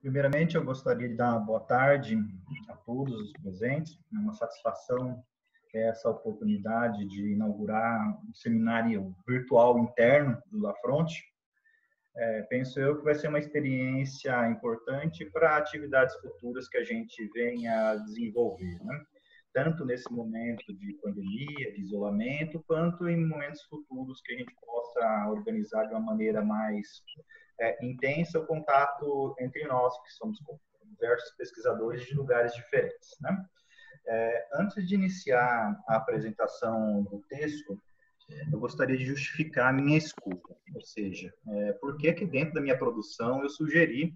Primeiramente, eu gostaria de dar uma boa tarde a todos os presentes. É uma satisfação ter essa oportunidade de inaugurar um seminário virtual interno do La Fronte. É, penso eu que vai ser uma experiência importante para atividades futuras que a gente venha a desenvolver, né? Tanto nesse momento de pandemia, de isolamento, quanto em momentos futuros que a gente possa organizar de uma maneira mais é, intensa o contato entre nós, que somos diversos pesquisadores de lugares diferentes. Né? É, antes de iniciar a apresentação do texto, eu gostaria de justificar a minha escuta, ou seja, é, por que que dentro da minha produção eu sugeri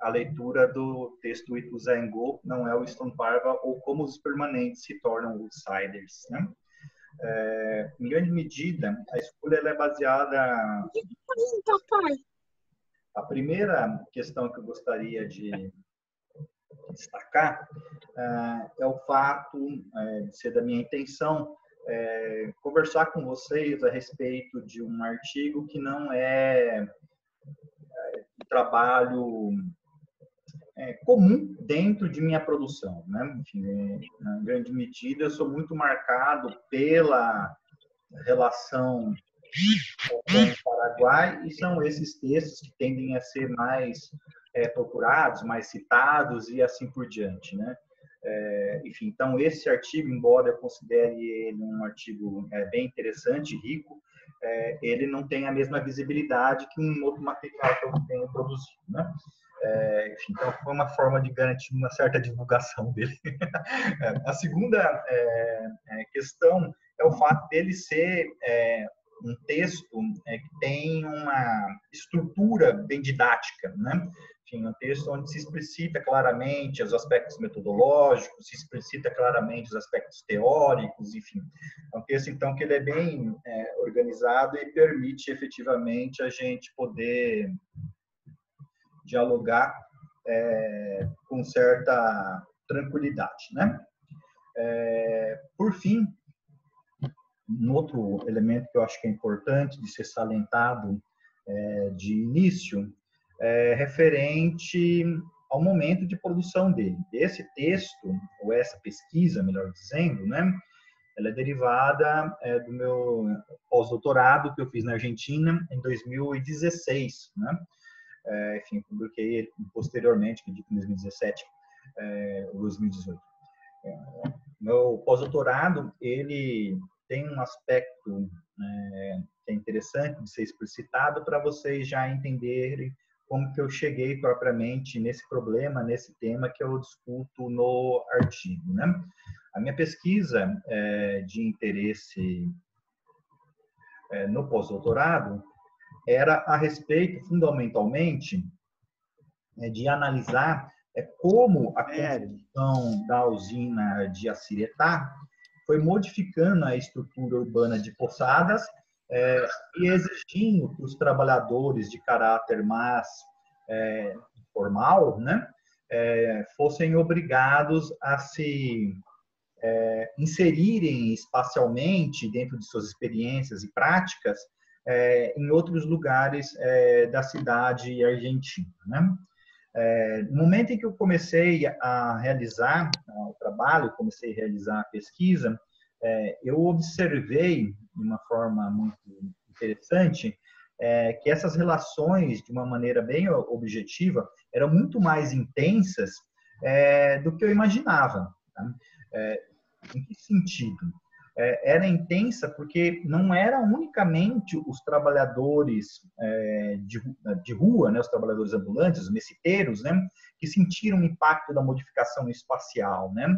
a leitura do texto It Was Go, não é o Stone Parva, ou como os permanentes se tornam outsiders. Né? É, em grande medida, a escolha é baseada... A primeira questão que eu gostaria de destacar é, é o fato é, de ser da minha intenção é, conversar com vocês a respeito de um artigo que não é, é um trabalho é, comum dentro de minha produção. Né? Enfim, é, na grande medida, eu sou muito marcado pela relação com o Paraguai e são esses textos que tendem a ser mais é, procurados, mais citados e assim por diante, né? É, enfim, então esse artigo, embora eu considere ele um artigo é, bem interessante, rico, é, ele não tem a mesma visibilidade que um outro material que eu tenho produzido, né? É, enfim, então foi uma forma de garantir uma certa divulgação dele. a segunda é, é, questão é o fato dele ser é, um texto é, que tem uma estrutura bem didática, né? Enfim, um texto onde se explicita claramente os aspectos metodológicos, se explicita claramente os aspectos teóricos, enfim. É um texto, então, que ele é bem é, organizado e permite efetivamente a gente poder dialogar é, com certa tranquilidade, né? É, por fim, um outro elemento que eu acho que é importante de ser salientado é, de início é referente ao momento de produção dele. Esse texto, ou essa pesquisa, melhor dizendo, né, ela é derivada é, do meu pós-doutorado que eu fiz na Argentina em 2016, né? É, enfim, publiquei ele posteriormente, que em 2017 é, ou 2018. É, meu pós-doutorado, ele tem um aspecto é, que é interessante de ser explicitado para vocês já entenderem como que eu cheguei propriamente nesse problema, nesse tema que eu discuto no artigo. Né? A minha pesquisa é, de interesse é, no pós-doutorado era a respeito, fundamentalmente, é, de analisar é, como a construção da usina de Aciretá foi modificando a estrutura urbana de Poçadas é, e exigindo que os trabalhadores de caráter mais é, formal, né, é, fossem obrigados a se é, inserirem espacialmente dentro de suas experiências e práticas é, em outros lugares é, da cidade argentina. Né? É, no momento em que eu comecei a realizar o trabalho, comecei a realizar a pesquisa, é, eu observei de uma forma muito interessante é, que essas relações, de uma maneira bem objetiva, eram muito mais intensas é, do que eu imaginava. Tá? Em que sentido? É, era intensa porque não era unicamente os trabalhadores é, de, de, rua, né, os trabalhadores ambulantes, os messiteiros, né, que sentiram o impacto da modificação espacial. Né?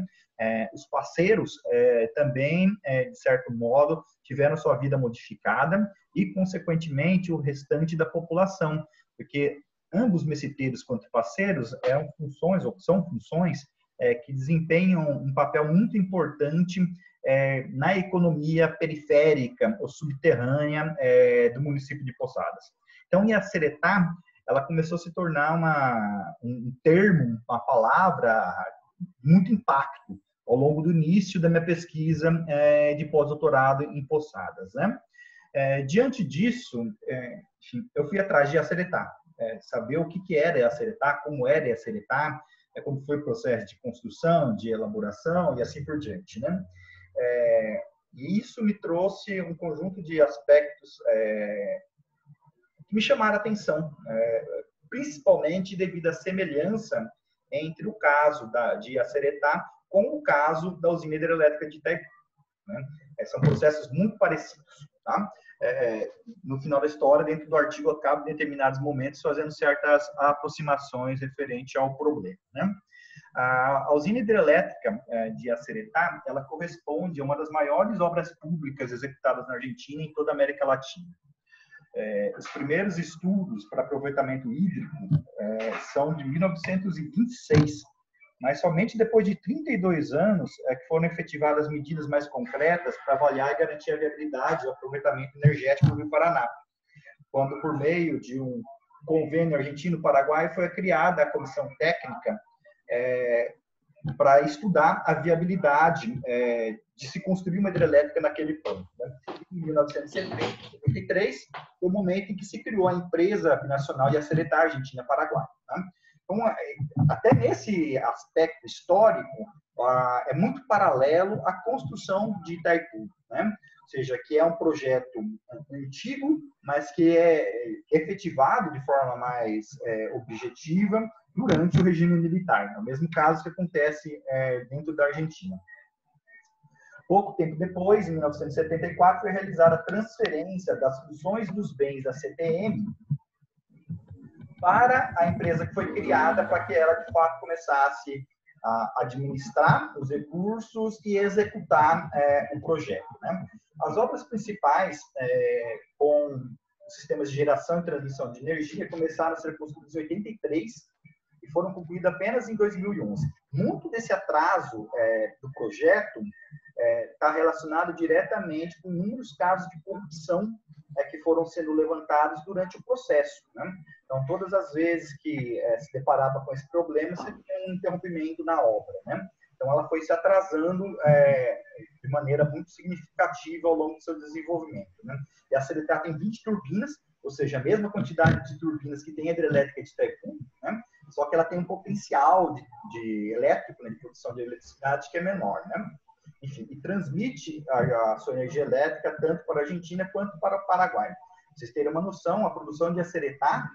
É, os parceiros é, também, é, de certo modo, tiveram sua vida modificada e, consequentemente, o restante da população, porque ambos messiteiros quanto parceiros eram funções, ou são funções, é, que desempenham um papel muito importante é, na economia periférica ou subterrânea é, do município de Poçadas. Então, em Aceretá, ela começou a se tornar uma, um termo, uma palavra muito impacto ao longo do início da minha pesquisa é, de pós-doutorado em Poçadas. Né? É, diante disso, é, eu fui atrás de acertar, é, saber o que, que era acertar, como era é, como foi o processo de construção, de elaboração e assim por diante. Né? É, e isso me trouxe um conjunto de aspectos é, que me chamaram a atenção, é, principalmente devido à semelhança entre o caso da, de Aceretá com o caso da usina hidrelétrica de Itaipu. Né? É, são processos muito parecidos. Tá? É, no final da história, dentro do artigo, acaba em determinados momentos fazendo certas aproximações referente ao problema. Né? A usina hidrelétrica é, de Aceretá, ela corresponde a uma das maiores obras públicas executadas na Argentina e em toda a América Latina. É, os primeiros estudos para aproveitamento hídrico é, são de 1926, mas somente depois de 32 anos é que foram efetivadas medidas mais concretas para avaliar e garantir a viabilidade do aproveitamento energético do Paraná, quando por meio de um convênio argentino-paraguai foi criada a comissão técnica é, para estudar a viabilidade é, de se construir uma hidrelétrica naquele ponto. Né? Em 1973, foi o momento em que se criou a empresa binacional Yaceretá Argentina-Paraguai. Né? Então, é, até nesse aspecto histórico, é muito paralelo à construção de Itaipu, né? ou seja, que é um projeto antigo, mas que é efetivado de forma mais é, objetiva durante o regime militar. É o mesmo caso que acontece é, dentro da Argentina. Pouco tempo depois, em 1974, foi realizada a transferência das funções dos bens da CTM para a empresa que foi criada para que ela, de fato, começasse a administrar os recursos e executar é, o projeto. Né? As obras principais é, com sistemas de geração e transmissão de energia começaram a ser construídas em 83 foram concluídas apenas em 2011. Muito desse atraso é, do projeto está é, relacionado diretamente com inúmeros casos de corrupção é, que foram sendo levantados durante o processo. Né? Então, todas as vezes que é, se deparava com esse problema, você tinha um interrompimento na obra. Né? Então, ela foi se atrasando é, de maneira muito significativa ao longo do seu desenvolvimento. Né? E a CDTA tem 20 turbinas, ou seja, a mesma quantidade de turbinas que tem a hidrelétrica de Itaipu, né? Só que ela tem um potencial de, de elétrico, né, de produção de eletricidade, que é menor. Né? enfim, e transmite a, a, sua energia elétrica tanto para a Argentina quanto para o Paraguai. Vocês terem uma noção, a produção de aceretá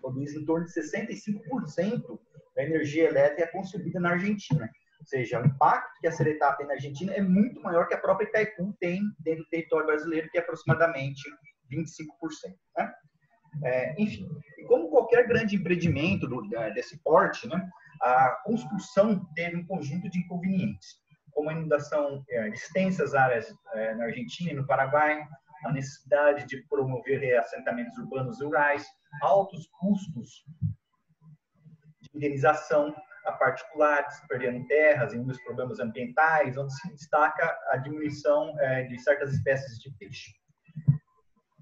produz em torno de 65% da energia elétrica consumida na Argentina. Ou seja, o impacto que a Ceretá tem na Argentina é muito maior que a própria Itaipu tem dentro do território brasileiro, que é aproximadamente 25%. Né? É, enfim, e como qualquer grande empreendimento do, desse porte, né, a construção teve um conjunto de inconvenientes como a inundação é, extensas áreas é, na Argentina e no Paraguai, a necessidade de promover assentamentos urbanos rurais, altos custos de indenização a particulares, perdendo terras, inúmeros problemas ambientais, onde se destaca a diminuição é, de certas espécies de peixe.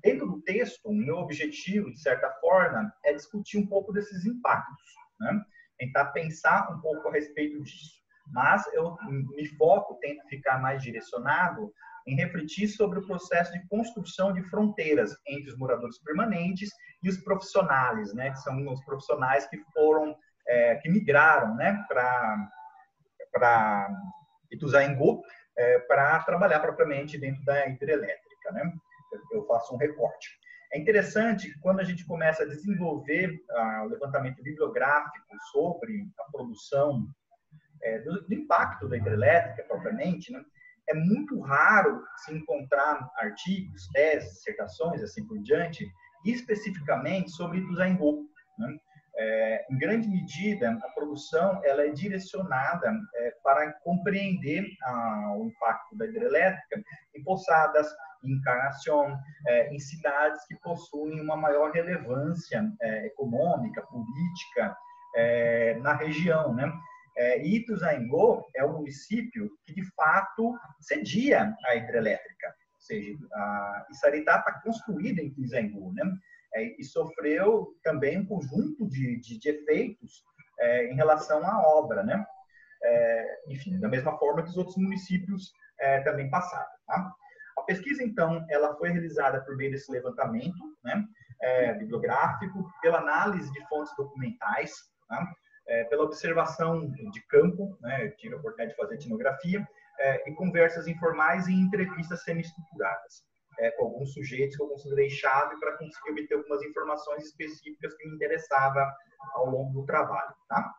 Dentro do texto, o meu objetivo, de certa forma, é discutir um pouco desses impactos, né? tentar pensar um pouco a respeito disso mas eu me foco, tento ficar mais direcionado em refletir sobre o processo de construção de fronteiras entre os moradores permanentes e os profissionais, né, que são os profissionais que foram, é, que migraram, né, para Ituzaingó é, para trabalhar propriamente dentro da hidrelétrica, né? Eu faço um recorte. É interessante quando a gente começa a desenvolver ah, o levantamento bibliográfico sobre a produção é, do, do, impacto da hidrelétrica propriamente, né, é muito raro se encontrar artigos, teses, dissertações, assim por diante, especificamente sobre Ituzaingó. Né? É, em grande medida, a produção ela é direcionada é, para compreender a, o impacto da hidrelétrica em poçadas, Encarnação, é, em cidades que possuem uma maior relevância é, econômica, política é, na região, né? É, Ituzaingó é o município que, de fato, cedia a hidrelétrica. Ou seja, a Isaritá está construída em Ituzaingó, né? É, e sofreu também um conjunto de, de, de efeitos é, em relação à obra, né? É, enfim, da mesma forma que os outros municípios também passaram. Tá? Pesquisa, então, ela foi realizada por meio desse levantamento né, é, bibliográfico, pela análise de fontes documentais, tá? é, pela observação de campo, né, eu tive a oportunidade de fazer etnografia, é, e conversas informais e entrevistas semi-estruturadas é, com alguns sujeitos que eu considerei chave para conseguir obter algumas informações específicas que me interessavam ao longo do trabalho. Tá?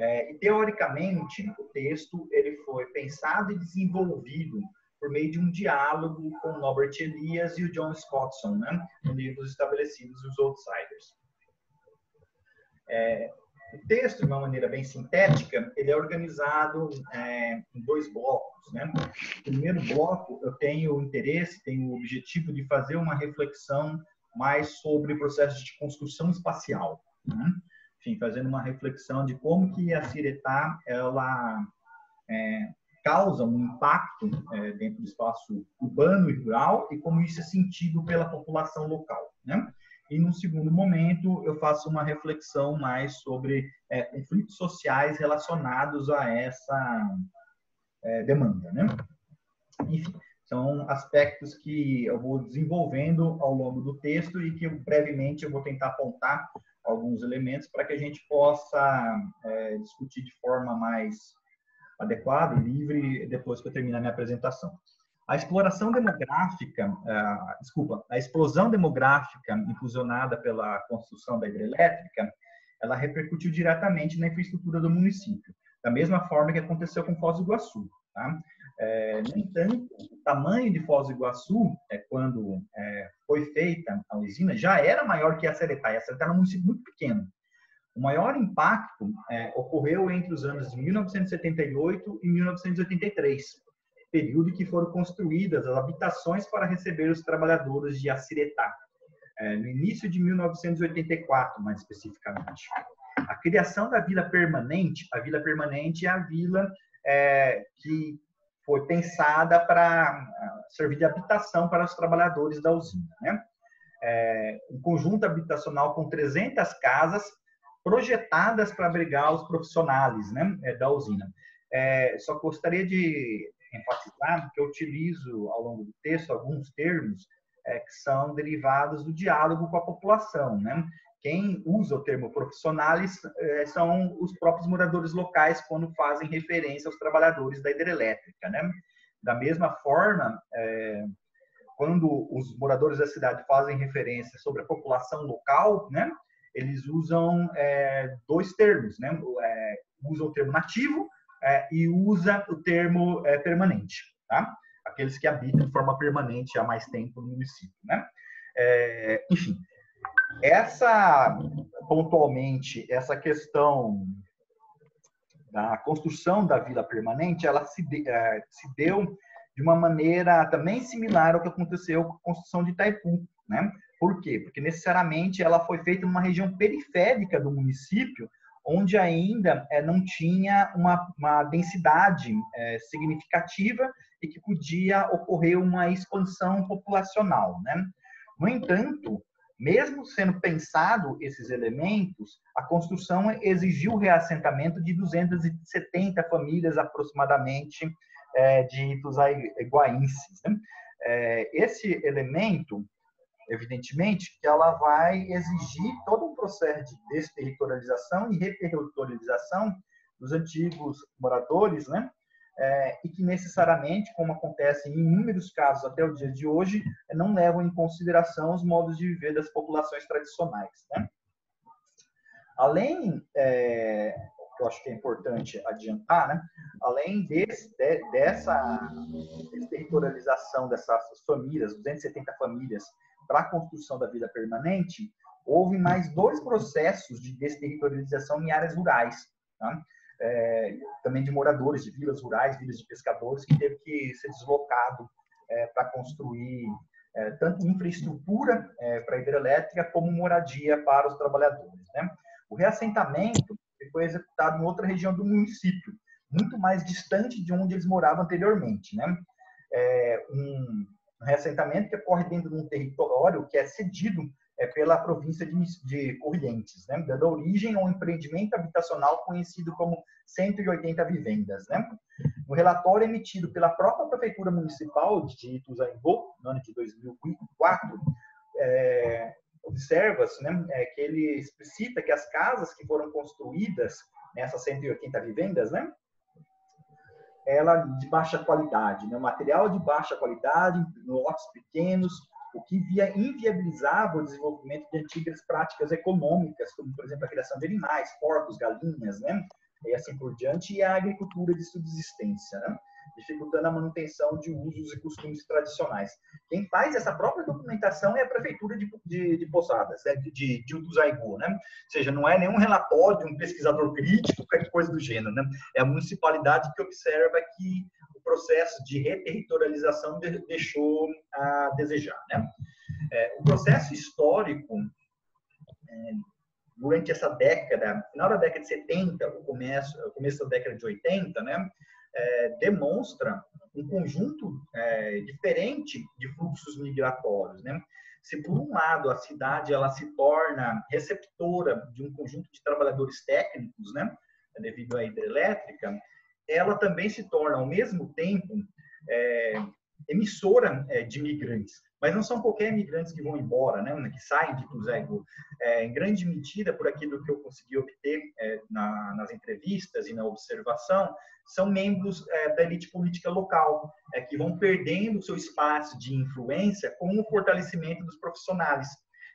É, e, teoricamente, o texto ele foi pensado e desenvolvido por meio de um diálogo com Norbert Elias e o John Scottson, né, no livro Estabelecidos e os Outsiders. É, o texto, de uma maneira bem sintética, ele é organizado é, em dois blocos. Né? No primeiro bloco, eu tenho o interesse, tenho o objetivo de fazer uma reflexão mais sobre o processo de construção espacial. Né? Enfim, fazendo uma reflexão de como que a Ciretá, ela é, causa um impacto é, dentro do espaço urbano e rural e como isso é sentido pela população local. Né? E, no segundo momento, eu faço uma reflexão mais sobre é, conflitos sociais relacionados a essa é, demanda. Né? Enfim, são aspectos que eu vou desenvolvendo ao longo do texto e que brevemente eu vou tentar apontar alguns elementos para que a gente possa é, discutir de forma mais adequada e livre depois que eu terminar minha apresentação. A exploração demográfica, uh, desculpa, a explosão demográfica impulsionada pela construção da hidrelétrica, ela repercutiu diretamente na infraestrutura do município, da mesma forma que aconteceu com Foz do Iguaçu. Tá? É, no entanto, o tamanho de Foz do Iguaçu, é, quando é, foi feita a usina, já era maior que a Seretá, a Seretá era um município muito pequeno. O maior impacto é, ocorreu entre os anos de 1978 e 1983, período em que foram construídas as habitações para receber os trabalhadores de Aciretá, é, no início de 1984, mais especificamente. A criação da vila permanente, a vila permanente é a vila é, que foi pensada para servir de habitação para os trabalhadores da usina. Né? É, um conjunto habitacional com 300 casas projetadas para abrigar os profissionais né, é, da usina. É, só gostaria de enfatizar que eu utilizo ao longo do texto alguns termos é, que são derivados do diálogo com a população, né? Quem usa o termo profissionais é, são os próprios moradores locais quando fazem referência aos trabalhadores da hidrelétrica, né? Da mesma forma, é, quando os moradores da cidade fazem referência sobre a população local, né? Eles usam é, dois termos, né? É, usam o termo nativo é, e usa o termo é, permanente, tá? Aqueles que habitam de forma permanente há mais tempo no município, né? É, enfim, essa, pontualmente, essa questão da construção da vila permanente, ela se, é, se deu de uma maneira também similar ao que aconteceu com a construção de Itaipu, né? Por quê? Porque necessariamente ela foi feita numa região periférica do município, onde ainda é, não tinha uma, uma densidade é, significativa e que podia ocorrer uma expansão populacional. Né? No entanto, mesmo sendo pensado esses elementos, a construção exigiu o reassentamento de 270 famílias aproximadamente é, de ituzaiguaenses. Né? Esse elemento evidentemente, que ela vai exigir todo um processo de desterritorialização e reterritorialização dos antigos moradores, né? É, e que necessariamente, como acontece em inúmeros casos até o dia de hoje, não levam em consideração os modos de viver das populações tradicionais. Né? Além, é, eu acho que é importante adiantar, né? além desse, de, dessa territorialização dessas famílias, 270 famílias para a construção da vida permanente, houve mais dois processos de desterritorialização em áreas rurais, tá? é, também de moradores de vilas rurais, vilas de pescadores, que teve que ser deslocado é, para construir é, tanto infraestrutura é, para a hidrelétrica como moradia para os trabalhadores. Né? O reassentamento foi executado em outra região do município, muito mais distante de onde eles moravam anteriormente. Né? É, um, reassentamento que ocorre dentro de um território que é cedido é, pela província de, de Corrientes, né, dando origem a um empreendimento habitacional conhecido como 180 vivendas. Né. No relatório emitido pela própria Prefeitura Municipal de Ituzaingó, no ano de 2004, é, observa-se né, é, que ele explicita que as casas que foram construídas nessas 180 vivendas, né, ela de baixa qualidade, né, material de baixa qualidade, lotes pequenos, o que via, inviabilizava o desenvolvimento de antigas práticas econômicas, como, por exemplo, a criação de animais, porcos, galinhas, né, e assim por diante, e a agricultura de subsistência. Né dificultando a manutenção de usos e costumes tradicionais. Quem faz essa própria documentação é a Prefeitura de, de, de Posadas, né? de, de, de né? Ou seja, não é nenhum relatório de um pesquisador crítico, qualquer coisa do gênero, né? É a municipalidade que observa que o processo de reterritorialização deixou a desejar, né? É, o processo histórico é, durante essa década, final da década de 70, o começo, o começo da década de 80, né, é, demonstra um conjunto é, diferente de fluxos migratórios, né? Se por um lado a cidade ela se torna receptora de um conjunto de trabalhadores técnicos, né, devido à hidrelétrica, ela também se torna ao mesmo tempo é, emissora é, de migrantes mas não são qualquer imigrantes que vão embora, né, que saem de Cruzeiro, é, em grande medida, por aquilo que eu consegui obter é, na, nas entrevistas e na observação, são membros é, da elite política local, é, que vão perdendo seu espaço de influência com o fortalecimento dos profissionais.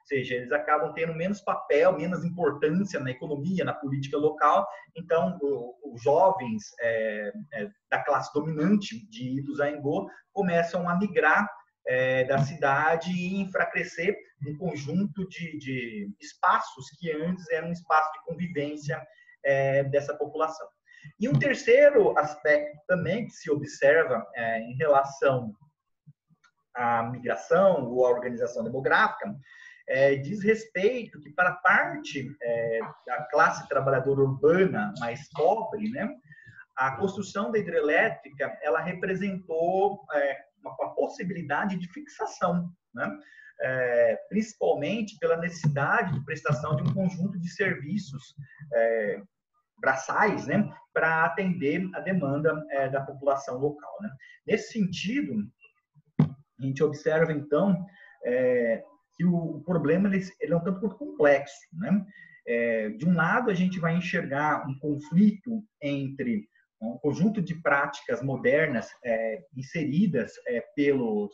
Seja, eles acabam tendo menos papel, menos importância na economia, na política local. Então, os jovens é, é, da classe dominante de Ituzaingó começam a migrar é, da cidade e enfraquecer um conjunto de, de, espaços que antes eram um espaço de convivência é, dessa população. E um terceiro aspecto também que se observa é, em relação à migração ou à organização demográfica é, diz respeito que para parte é, da classe trabalhadora urbana mais pobre, né, a construção da hidrelétrica ela representou é, uma, possibilidade de fixação, né? É, principalmente pela necessidade de prestação de um conjunto de serviços é, braçais, né, para atender a demanda é, da população local. Né? Nesse sentido, a gente observa então é, que o, problema ele, ele, é um tanto quanto complexo. Né? É, de um lado, a gente vai enxergar um conflito entre um conjunto de práticas modernas é, inseridas é, pelos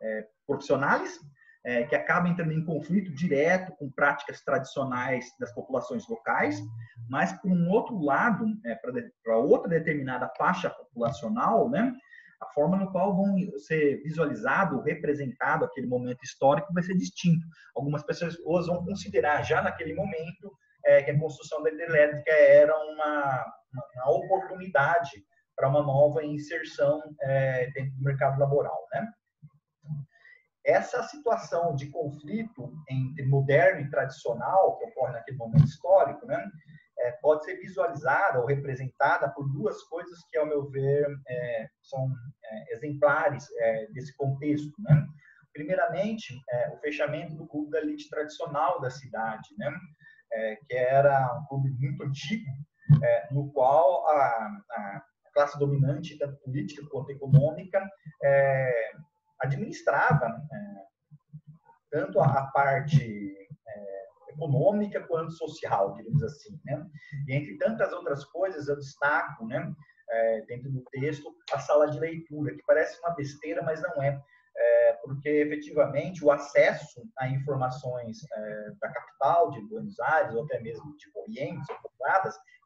é, profissionais, é, que acabam entrando em conflito direto com práticas tradicionais das populações locais, mas, por um outro lado, é, para outra determinada faixa populacional, né, a forma no qual vão ser visualizado, representado aquele momento histórico vai ser distinto. Algumas pessoas vão considerar já naquele momento é, que a construção da hidrelétrica era uma, uma oportunidade para uma nova inserção é, dentro do mercado laboral, né? Essa situação de conflito entre moderno e tradicional que ocorre naquele momento histórico, né, é, pode ser visualizada ou representada por duas coisas que, ao meu ver, é, são é, exemplares é, desse contexto, né? Primeiramente, é, o fechamento do clube da elite tradicional da cidade, né? É, que era um clube muito antigo, no qual a, a, classe dominante, tanto política quanto econômica, administrava é, tanto a, a parte econômica quanto social, digamos assim. Né? E entre tantas outras coisas, eu destaco, né, é, dentro do texto, a sala de leitura, que parece uma besteira, mas não é é, porque efetivamente o acesso a informações é, da capital de Buenos Aires ou até mesmo de Corrientes ou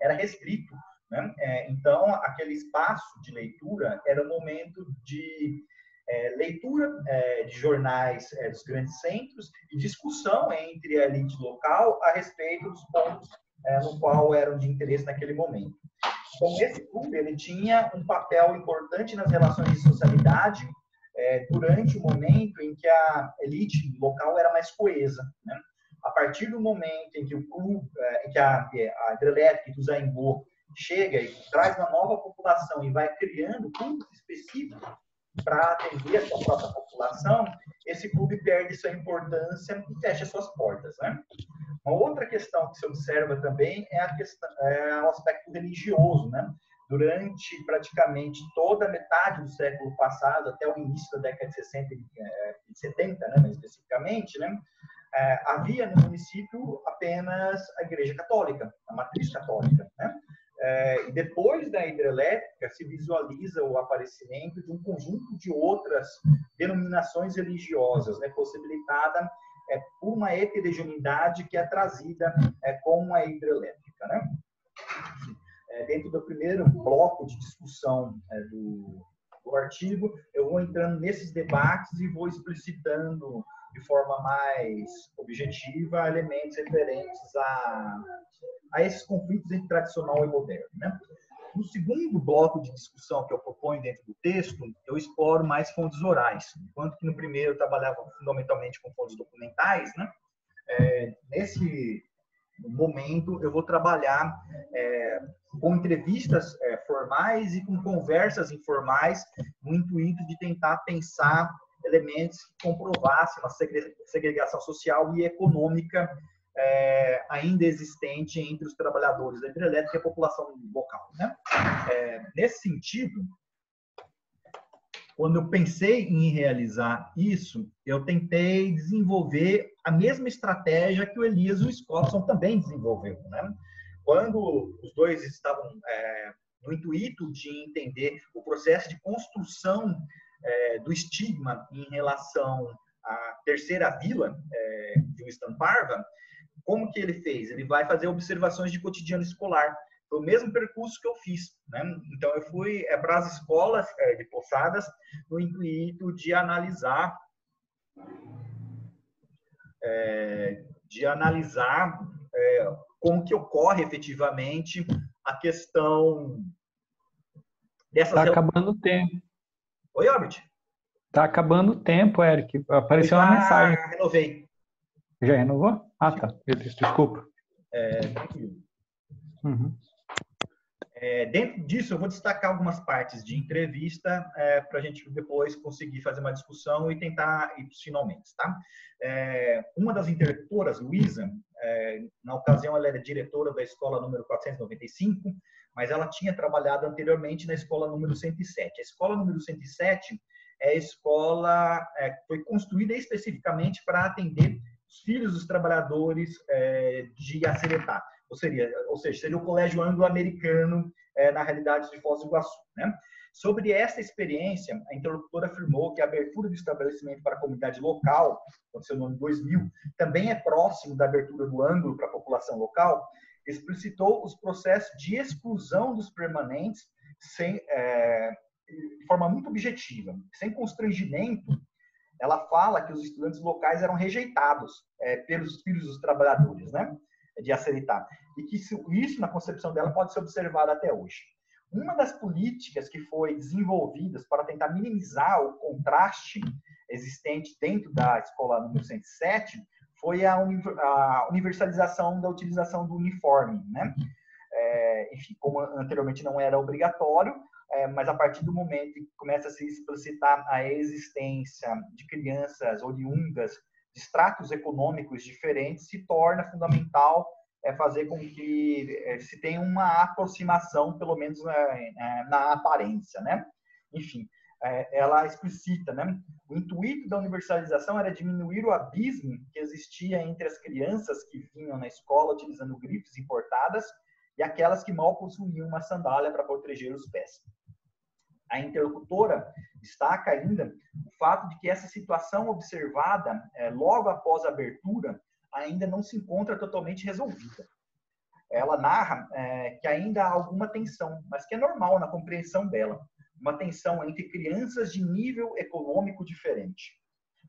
era restrito. Né? É, então, aquele espaço de leitura era o momento de é, leitura é, de jornais é, dos grandes centros e discussão entre a elite local a respeito dos pontos no qual eram de interesse naquele momento. Então, esse clube ele tinha um papel importante nas relações de socialidade é, durante o momento em que a elite local era mais coesa. Né? A partir do momento em que o clube, é, que a, a hidrelétrica do Zaimbo chega e traz uma nova população e vai criando clubes específicos para atender a sua própria população, esse clube perde sua importância e fecha suas portas. Né? Uma outra questão que se observa também é, a questão, é o aspecto religioso. Né? Durante praticamente toda a metade do século passado, até o início da década de 60 e 70, né, especificamente, né, é, havia no município apenas a Igreja Católica, a matriz católica. Né? É, depois da hidrelétrica se visualiza o aparecimento de um conjunto de outras denominações religiosas, né, possibilitada é, por uma heterogeneidade que é trazida é, com a hidrelétrica. Né? É, dentro do primeiro bloco de discussão é, do, do artigo, eu vou entrando nesses debates e vou explicitando de forma mais objetiva elementos referentes a, a esses conflitos entre tradicional e moderno. Né? No segundo bloco de discussão que eu proponho dentro do texto, eu exploro mais fontes orais, enquanto que no primeiro eu trabalhava fundamentalmente com fontes documentais. Né? É, nesse momento, eu vou trabalhar é, com entrevistas é, formais e com conversas informais, no intuito de tentar pensar elementos que comprovassem uma segregação social e econômica é, ainda existente entre os trabalhadores da hidrelétrica e a população local. Né? É, nesse sentido, quando eu pensei em realizar isso, eu tentei desenvolver a mesma estratégia que o Elias e o Scottson também desenvolveram. Né? Quando os dois estavam é, no intuito de entender o processo de construção é, do estigma em relação à terceira vila é, de Winston Parva, como que ele fez? Ele vai fazer observações de cotidiano escolar. Foi o mesmo percurso que eu fiz. Né? Então, eu fui é, para as escolas é, de Poçadas no intuito de analisar é, de analisar é, como que ocorre efetivamente a questão dessas... Está acabando o tempo. Oi, Albert. Tá acabando o tempo, Eric. Apareceu uma mensagem. renovei. Já renovou? Ah, tá. Desculpa. É, uhum. É, dentro disso, eu vou destacar algumas partes de entrevista é, para a gente depois conseguir fazer uma discussão e tentar ir finalmente, tá? É, uma das interpretoras, Luísa, é, na ocasião ela era diretora da escola número 495, mas ela tinha trabalhado anteriormente na escola número 107. A escola número 107 é a escola é, foi construída especificamente para atender os filhos dos trabalhadores é, de Aceretá, ou, seria, ou seja, seria o colégio anglo-americano é, na realidade de Foz do Iguaçu. Né? Sobre essa experiência, a interlocutora afirmou que a abertura do estabelecimento para a comunidade local, aconteceu no ano 2000, também é próximo da abertura do ângulo para a população local, explicitou os processos de exclusão dos permanentes sem, é, de forma muito objetiva, sem constrangimento. Ela fala que os estudantes locais eram rejeitados é, pelos filhos dos trabalhadores, né, de aceitar, e que isso, isso, na concepção dela, pode ser observado até hoje. Uma das políticas que foi desenvolvidas para tentar minimizar o contraste existente dentro da escola número 107 foi a, universalização da utilização do uniforme, né? É, enfim, como anteriormente não era obrigatório, é, mas a partir do momento que começa a se explicitar a existência de crianças oriundas estratos econômicos diferentes, se torna fundamental é, fazer com que é, se tenha uma aproximação, pelo menos é, é, na aparência, né? Enfim, ela explicita, né? O intuito da universalização era diminuir o abismo que existia entre as crianças que vinham na escola utilizando grifes importadas e aquelas que mal possuíam uma sandália para proteger os pés. A interlocutora destaca ainda o fato de que essa situação observada é, logo após a abertura ainda não se encontra totalmente resolvida. Ela narra é, que ainda há alguma tensão, mas que é normal na compreensão dela uma tensão entre crianças de nível econômico diferente.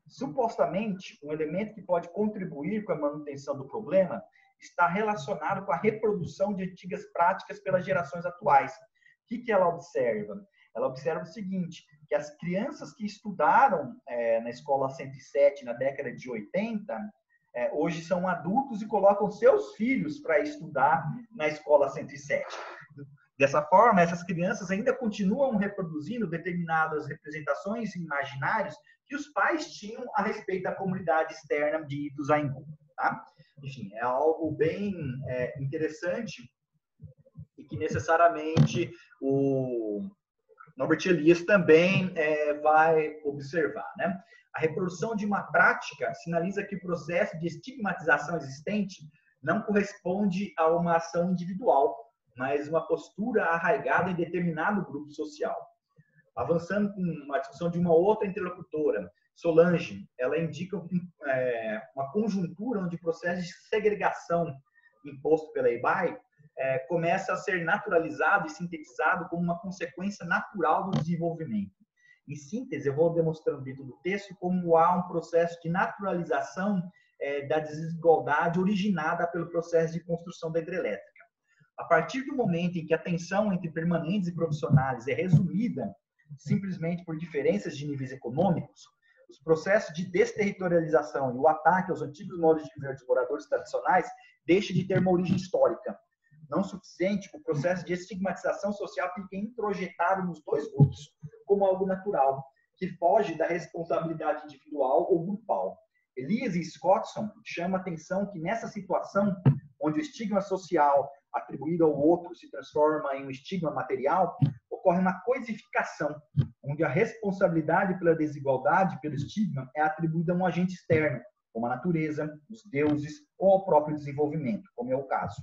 Supostamente, um elemento que pode contribuir com a manutenção do problema está relacionado com a reprodução de antigas práticas pelas gerações atuais. O que, que ela observa? Ela observa o seguinte, que as crianças que estudaram é, na escola 107 na década de 80, é, hoje são adultos e colocam seus filhos para estudar na escola 107. Dessa forma, essas crianças ainda continuam reproduzindo determinadas representações imaginárias que os pais tinham a respeito da comunidade externa de Ituzaingó. Tá? Enfim, é algo bem é, interessante e que necessariamente o Norbert Elias também é, vai observar. Né? A reprodução de uma prática sinaliza que o processo de estigmatização existente não corresponde a uma ação individual, mas uma postura arraigada em determinado grupo social. Avançando com uma discussão de uma outra interlocutora, Solange, ela indica é, uma conjuntura onde o processo de segregação imposto pela EBAI é, começa a ser naturalizado e sintetizado como uma consequência natural do desenvolvimento. Em síntese, eu vou demonstrando dentro do texto como há um processo de naturalização é, da desigualdade originada pelo processo de construção da hidrelétrica. A partir do momento em que a tensão entre permanentes e profissionais é resumida simplesmente por diferenças de níveis econômicos, os processos de desterritorialização e o ataque aos antigos modos de viver dos moradores tradicionais deixa de ter uma origem histórica. Não suficiente, o processo de estigmatização social fica introjetado nos dois grupos como algo natural, que foge da responsabilidade individual ou grupal. Elias e Scottson chamam a atenção que nessa situação, onde o estigma social atribuído ao outro se transforma em um estigma material, ocorre uma coisificação, onde a responsabilidade pela desigualdade, pelo estigma, é atribuída a um agente externo, como a natureza, os deuses ou ao próprio desenvolvimento, como é o caso.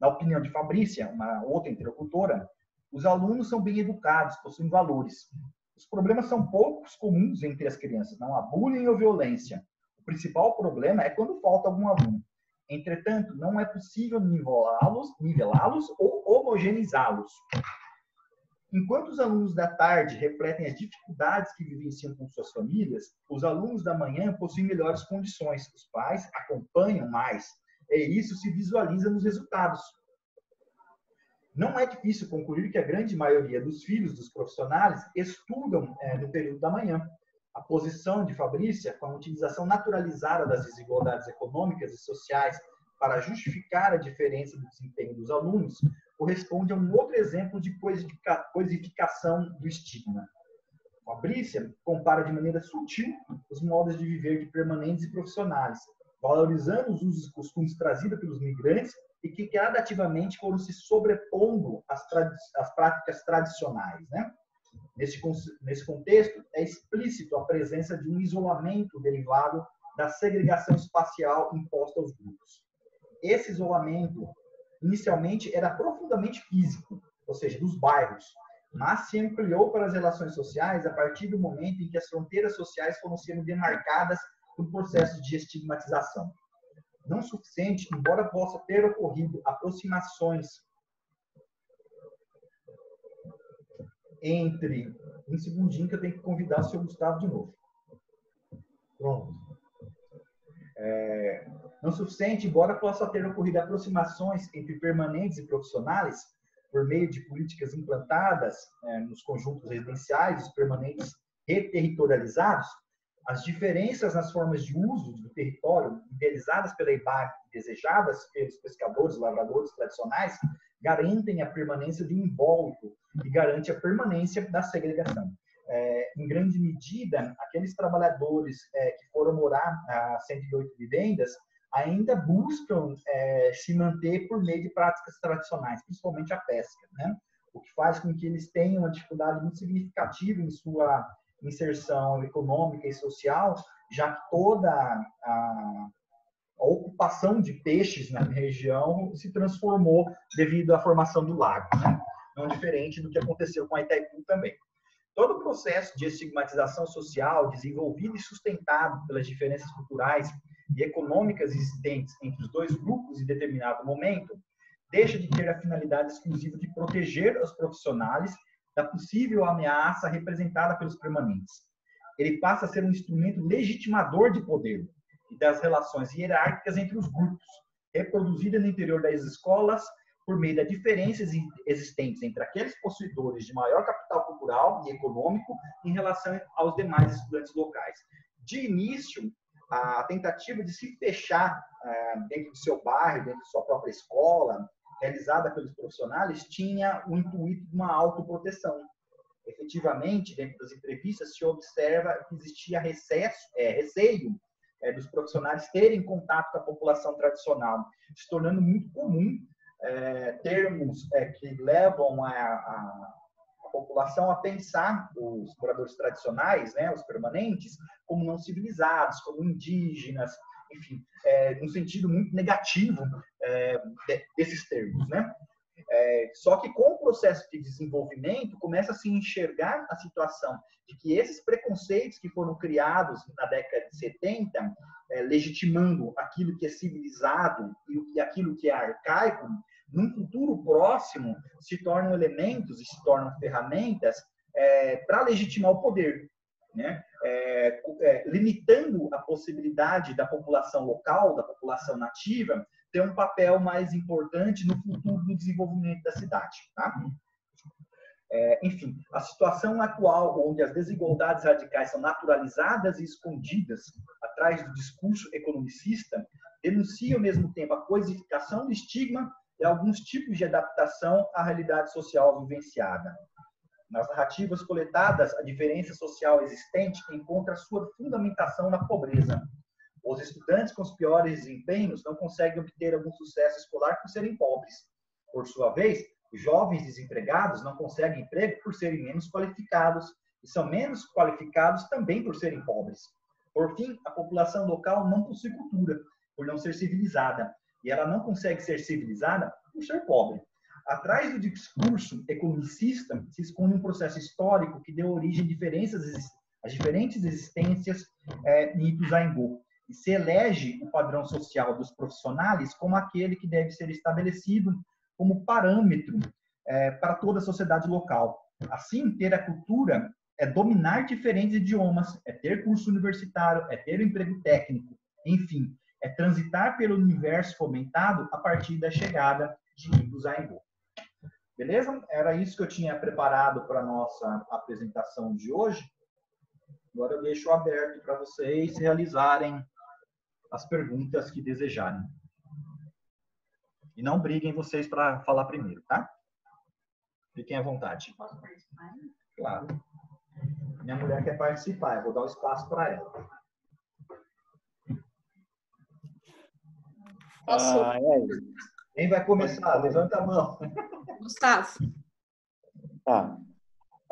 Na opinião de Fabrícia, uma outra interlocutora, os alunos são bem educados, possuem valores. Os problemas são poucos comuns entre as crianças, não há bullying ou violência. O principal problema é quando falta algum aluno. Entretanto, não é possível nivelá-los nivelá ou homogeneizá-los. Enquanto os alunos da tarde refletem as dificuldades que vivenciam com suas famílias, os alunos da manhã possuem melhores condições. Os pais acompanham mais. E isso se visualiza nos resultados. Não é difícil concluir que a grande maioria dos filhos dos profissionais estudam é, no período da manhã a posição de Fabrícia com a utilização naturalizada das desigualdades econômicas e sociais para justificar a diferença do desempenho dos alunos corresponde a um outro exemplo de coisificação do estigma. Fabrícia compara de maneira sutil os modos de viver de permanentes e profissionais, valorizando os usos e costumes trazidos pelos migrantes e que gradativamente foram se sobrepondo às, às práticas tradicionais. Né? Nesse, nesse contexto, é explícito a presença de um isolamento derivado da segregação espacial imposta aos grupos. Esse isolamento, inicialmente, era profundamente físico, ou seja, dos bairros, mas se ampliou para as relações sociais a partir do momento em que as fronteiras sociais foram sendo demarcadas por processo de estigmatização. Não suficiente, embora possa ter ocorrido aproximações entre. Um segundinho que eu tenho que convidar o seu Gustavo de novo. Pronto. É, não suficiente, embora possa ter ocorrido aproximações entre permanentes e profissionais, por meio de políticas implantadas é, nos conjuntos residenciais, os permanentes reterritorializados, as diferenças nas formas de uso do território, idealizadas pela IBAC desejadas pelos pescadores, lavradores tradicionais, garantem a permanência um invólucro e garante a permanência da segregação. É, em grande medida, aqueles trabalhadores é, que foram morar a 108 vivendas ainda buscam é, se manter por meio de práticas tradicionais, principalmente a pesca, né? o que faz com que eles tenham uma dificuldade muito significativa em sua inserção econômica e social, já que toda a, a ocupação de peixes na região se transformou devido à formação do lago. Né? não diferente do que aconteceu com a Itaipu também. Todo o processo de estigmatização social desenvolvido e sustentado pelas diferenças culturais e econômicas existentes entre os dois grupos em determinado momento deixa de ter a finalidade exclusiva de proteger os profissionais da possível ameaça representada pelos permanentes. Ele passa a ser um instrumento legitimador de poder e das relações hierárquicas entre os grupos, reproduzida no interior das escolas por meio das diferenças existentes entre aqueles possuidores de maior capital cultural e econômico em relação aos demais estudantes locais. De início, a tentativa de se fechar é, dentro do seu bairro, dentro de sua própria escola, realizada pelos profissionais, tinha o intuito de uma autoproteção. efetivamente, dentro das entrevistas, se observa que existia recesso, é, receio é, dos profissionais terem contato com a população tradicional, se tornando muito comum é, termos é, que levam a, a, a, população a pensar os moradores tradicionais, né, os permanentes, como não civilizados, como indígenas, enfim, é, num sentido muito negativo é, desses termos, né? É, só que com o processo de desenvolvimento começa a se enxergar a situação de que esses preconceitos que foram criados na década de 70, é, legitimando aquilo que é civilizado e aquilo que é arcaico, num futuro próximo se tornam elementos e se tornam ferramentas é, para legitimar o poder, né? É, é, limitando a possibilidade da população local, da população nativa, ter um papel mais importante no futuro do desenvolvimento da cidade. Tá? É, enfim, a situação atual, onde as desigualdades radicais são naturalizadas e escondidas atrás do discurso economicista, denuncia ao mesmo tempo a coisificação do estigma e alguns tipos de adaptação à realidade social vivenciada. Nas narrativas coletadas, a diferença social existente encontra sua fundamentação na pobreza, os estudantes com os piores desempenhos não conseguem obter algum sucesso escolar por serem pobres. Por sua vez, jovens desempregados não conseguem emprego por serem menos qualificados e são menos qualificados também por serem pobres. Por fim, a população local não possui cultura, por não ser civilizada, e ela não consegue ser civilizada por ser pobre. Atrás do discurso economicista se esconde um processo histórico que deu origem a diferentes existências é, em Ituzaingó, e se elege o padrão social dos profissionais como aquele que deve ser estabelecido como parâmetro é, para toda a sociedade local. Assim, ter a cultura é dominar diferentes idiomas, é ter curso universitário, é ter um emprego técnico, enfim, é transitar pelo universo fomentado a partir da chegada de Ituzaingó. Beleza? Era isso que eu tinha preparado para a nossa apresentação de hoje. Agora eu deixo aberto para vocês realizarem as perguntas que desejarem. E não briguem vocês para falar primeiro, tá? Fiquem à vontade. Posso participar? Claro. Minha mulher quer participar, eu vou dar o espaço para ela. Posso? Ah, é. Quem vai começar? Levanta a mão. Gustavo. Tá.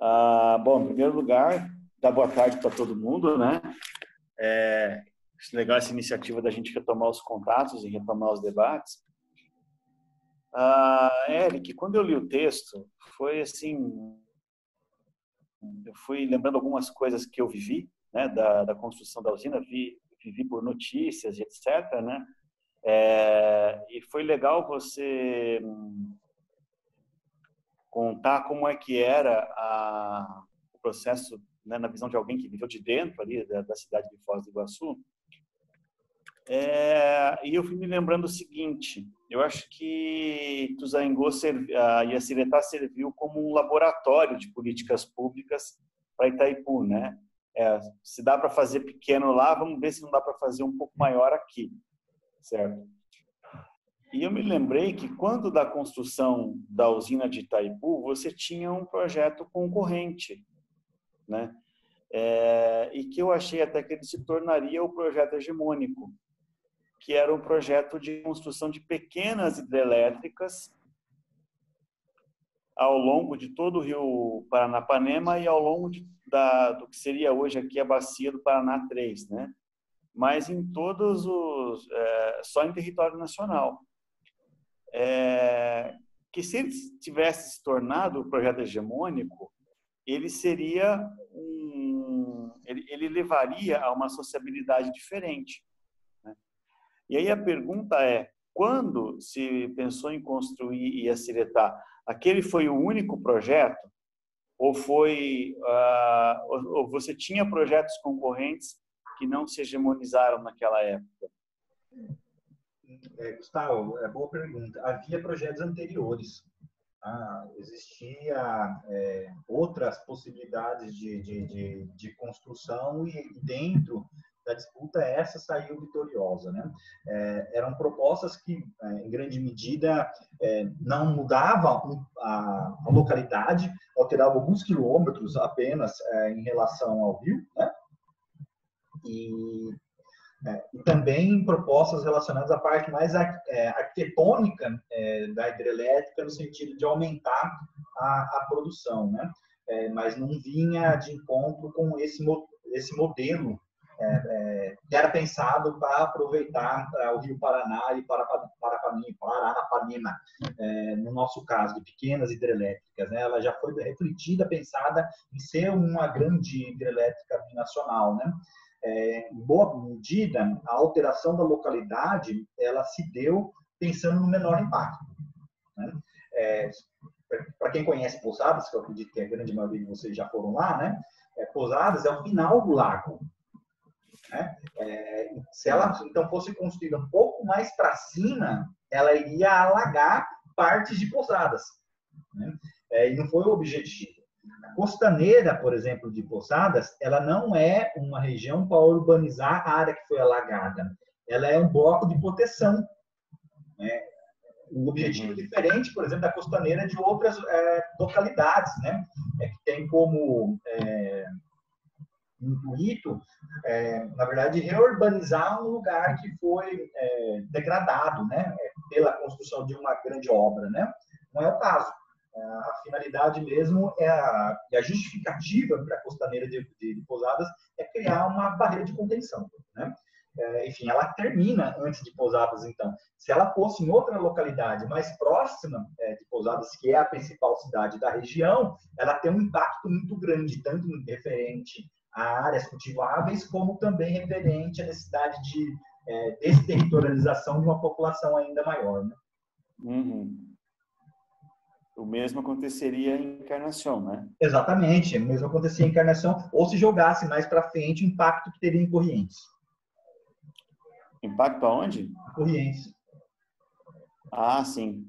Ah, bom, em primeiro lugar, dá boa tarde para todo mundo, né? É, Acho legal essa iniciativa da gente retomar os contatos e retomar os debates. Ah, Eric, quando eu li o texto, foi assim, eu fui lembrando algumas coisas que eu vivi, né, da, da construção da usina, vi, vivi por notícias, etc, né, é, e foi legal você hum, contar como é que era a, o processo, né, na visão de alguém que viveu de dentro ali da, da cidade de Foz do Iguaçu, é, e eu fui me lembrando o seguinte, eu acho que Tuzaingó e a Ciretá serviu como um laboratório de políticas públicas para Itaipu, né? É, se dá para fazer pequeno lá, vamos ver se não dá para fazer um pouco maior aqui, certo? E eu me lembrei que quando da construção da usina de Itaipu, você tinha um projeto concorrente, né? É, e que eu achei até que ele se tornaria o projeto hegemônico, que era um projeto de construção de pequenas hidrelétricas ao longo de todo o rio Paranapanema e ao longo de, da, do que seria hoje aqui a bacia do Paraná 3, né? Mas em todos os, é, só em território nacional. É, que se ele tivesse se tornado o projeto hegemônico, ele seria um, ele, ele levaria a uma sociabilidade diferente. E aí a pergunta é, quando se pensou em construir e aciretar, aquele foi o único projeto? Ou foi, uh, ou você tinha projetos concorrentes que não se hegemonizaram naquela época? É, Gustavo, é boa pergunta. Havia projetos anteriores. Ah, existia é, outras possibilidades de, de, de, de construção e dentro da disputa, essa saiu vitoriosa. Né? É, eram propostas que, é, em grande medida, é, não mudavam a, a, localidade, alteravam alguns quilômetros apenas é, em relação ao rio, né? E, é, e, também propostas relacionadas à parte mais é, arquitetônica da hidrelétrica, no sentido de aumentar a, a produção, né? mas não vinha de encontro com esse, esse modelo é, é, que era pensado para aproveitar é, o Rio Paraná e Paranapanema, é, no nosso caso, de pequenas hidrelétricas. Né? Ela já foi refletida, pensada em ser uma grande hidrelétrica binacional. Né? É, em boa medida, a alteração da localidade ela se deu pensando no menor impacto. Né? É, para quem conhece Pousadas, que eu acredito que a grande maioria de vocês já foram lá, né? É, Pousadas é o final do lago. Né? É, se ela então fosse construída um pouco mais para cima, ela iria alagar partes de Posadas. Né? É, e não foi o objetivo. A costaneira, por exemplo, de Posadas, ela não é uma região para urbanizar a área que foi alagada. Ela é um bloco de proteção. Né? O objetivo uhum. diferente, por exemplo, da costaneira de outras é, localidades, né? É que tem como é, intuito, é, na verdade, reurbanizar um lugar que foi é, degradado, né, é, pela construção de uma grande obra, né? Não é o caso. A finalidade mesmo é a, a justificativa para a costaneira de, de, é criar uma barreira de contenção, né? É, enfim, ela termina antes de Pousadas, então. Se ela fosse em outra localidade mais próxima é, de Pousadas, que é a principal cidade da região, ela tem um impacto muito grande, tanto referente a áreas cultiváveis, como também referente à necessidade de é, desterritorialização de uma população ainda maior. Né? Uhum. O mesmo aconteceria em Encarnação, né? Exatamente, o mesmo aconteceria em Encarnação, ou se jogasse mais para frente o impacto que teria em Corrientes. Impacto aonde? Corrientes. Ah, sim.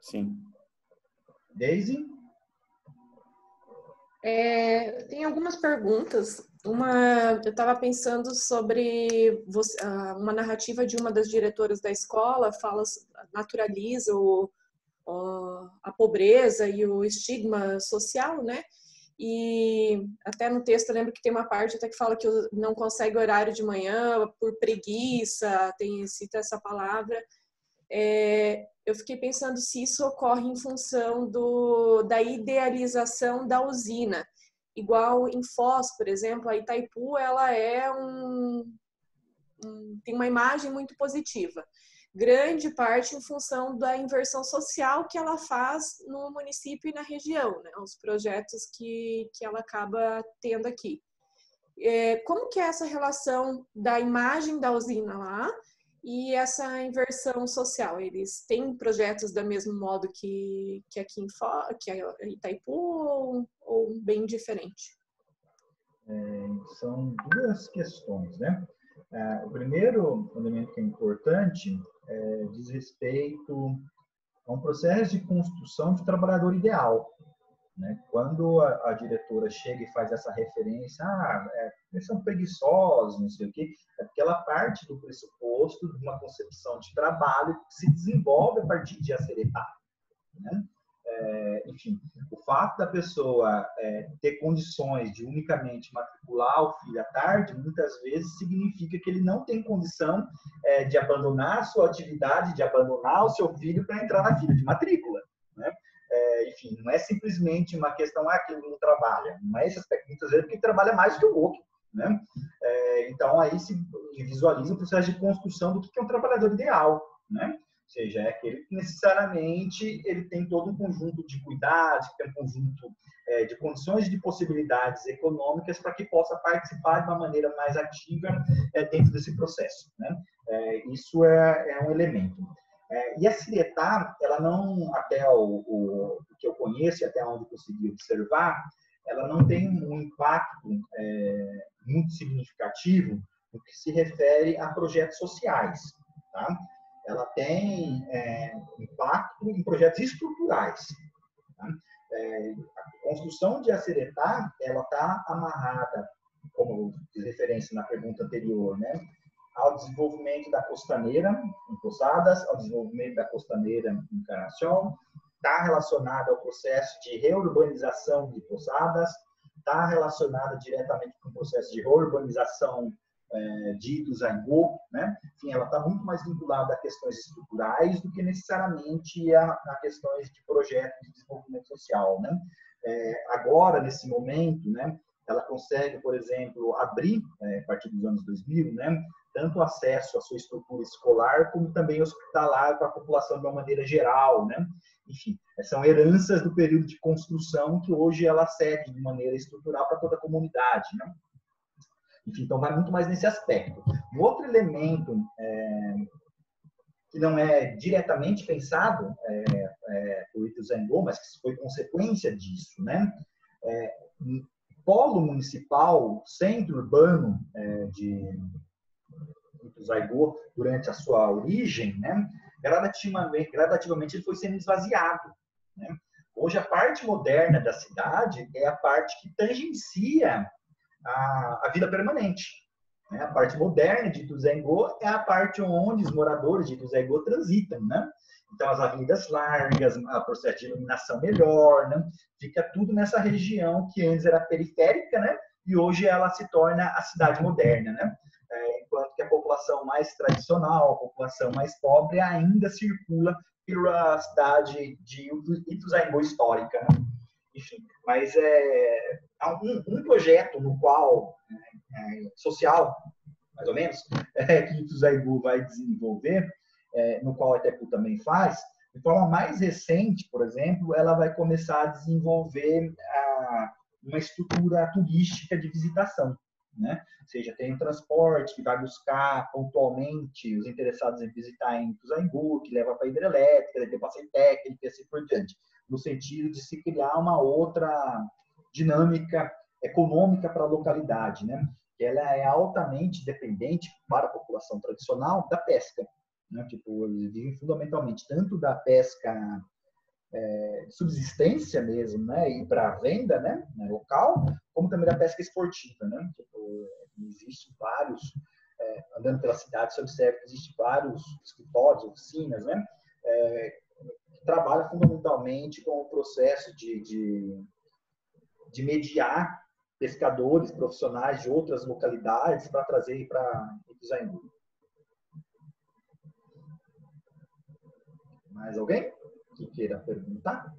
Sim. Daisy? É, tem algumas perguntas. Uma, eu estava pensando sobre você, uma narrativa de uma das diretoras da escola, fala, naturaliza o, o, a pobreza e o estigma social, né? E até no texto eu lembro que tem uma parte até que fala que não consegue horário de manhã por preguiça, tem cita essa palavra. É, eu fiquei pensando se isso ocorre em função do, da idealização da usina. Igual em Foz, por exemplo, a Itaipu ela é um, um, tem uma imagem muito positiva. Grande parte em função da inversão social que ela faz no município e na região, né? os projetos que, que ela acaba tendo aqui. É, como que é essa relação da imagem da usina lá e essa inversão social. Eles têm projetos do mesmo modo que, que aqui em que em Itaipu ou, ou bem diferente? É, são duas questões, né? É, o primeiro elemento que é importante é, diz respeito a um processo de construção de trabalhador ideal. Né? Quando a, a, diretora chega e faz essa referência, ah, é, eles são preguiçosos, não sei o quê, é porque ela parte do pressuposto de uma concepção de trabalho que se desenvolve a partir de aceretar. Né? É, enfim, o fato da pessoa é, ter condições de unicamente matricular o filho à tarde, muitas vezes significa que ele não tem condição é, de abandonar a sua atividade, de abandonar o seu filho para entrar na fila de matrícula. Né? É, enfim, não é simplesmente uma questão, ah, que ele não trabalha. Não é esse aspecto. Muitas vezes porque trabalha mais que o outro. Né? É, então, aí se visualiza o processo de construção do que é um trabalhador ideal. Né? Seja, é aquele que necessariamente ele tem todo um conjunto de cuidados, tem um conjunto é, de condições de possibilidades econômicas para que possa participar de uma maneira mais ativa é, dentro desse processo. Né? É, isso é, é um elemento. É, e a Ciretar, ela não, até o, o, o, que eu conheço e até onde consegui observar, ela não tem um impacto é, muito significativo no que se refere a projetos sociais. Tá? Ela tem é, impacto em projetos estruturais. Tá? É, a construção de Aceretar, ela está amarrada como de referência na pergunta anterior, né? ao desenvolvimento da costaneira em Posadas, ao desenvolvimento da costaneira em Encarnação, está relacionada ao processo de reurbanização de Posadas, está relacionada diretamente com o processo de reurbanização é, de Ituzaingó, né? Enfim, ela está muito mais vinculada a questões estruturais do que necessariamente a, a questões de projeto de desenvolvimento social, né? É, agora, nesse momento, né, ela consegue, por exemplo, abrir, é, a partir dos anos 2000, né, tanto acesso à sua estrutura escolar, como também hospitalar para a população de uma maneira geral, né? Enfim, são heranças do período de construção que hoje ela cede de maneira estrutural para toda a comunidade, né? Enfim, então vai muito mais nesse aspecto. Um outro elemento é, que não é diretamente pensado é, é, por Ituzaingó, mas que foi consequência disso, né? É, polo municipal, centro urbano é, de Ituzaingó, durante a sua origem, né? Gradativamente, gradativamente ele foi sendo esvaziado. Né? Hoje a parte moderna da cidade é a parte que tangencia a, a vida permanente. Né? A parte moderna de Ituzaingó é a parte onde os moradores de Ituzaingó transitam, né? Então, as avenidas largas, o processo de iluminação melhor, né? Fica tudo nessa região que antes era periférica, né? E hoje ela se torna a cidade moderna, né? É, enquanto que a população mais tradicional, a população mais pobre ainda circula pela cidade de Ituzaingó histórica, né? enfim. Mas é, um, um projeto no qual, é, é, social, mais ou menos, é, que o Zaibu vai desenvolver, é, no qual a Tepu também faz, de forma mais recente, por exemplo, ela vai começar a desenvolver a, uma estrutura turística de visitação. Né? Ou seja, tem um transporte que vai buscar pontualmente os interessados em visitar em Tuzangu, que leva para a hidrelétrica, tem passeio técnico e assim por diante no sentido de se criar uma outra dinâmica econômica para a localidade, né? Ela é altamente dependente para a população tradicional da pesca, né? Tipo, eles vivem fundamentalmente tanto da pesca é, subsistência mesmo, né? E para venda, né? Local, como também da pesca esportiva, né? Tipo, existe vários é, andando pela cidade, você observa que existem vários escritórios, oficinas, né? É, trabalha fundamentalmente com o processo de, de, de mediar pescadores profissionais de outras localidades para trazer para Ituzaingó. Mais alguém que queira perguntar?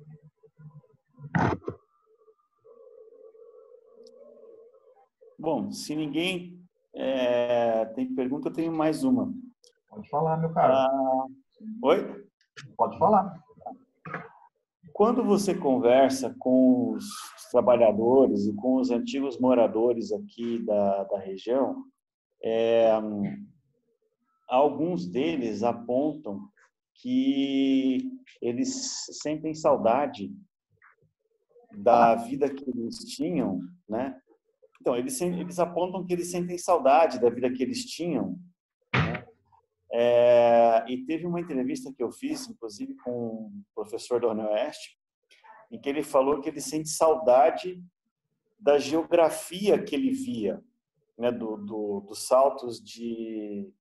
Bom, se ninguém é, tem pergunta, eu tenho mais uma. Pode falar, meu caro. Ah, oi? Pode falar. Quando você conversa com os trabalhadores e com os antigos moradores aqui da, da região, é, alguns deles apontam que eles sentem saudade da vida que eles tinham, né? Então, eles, eles apontam que eles sentem saudade da vida que eles tinham é, e teve uma entrevista que eu fiz, inclusive, com um professor da Oeste, em que ele falou que ele sente saudade da geografia que ele via, né, do, do, dos saltos de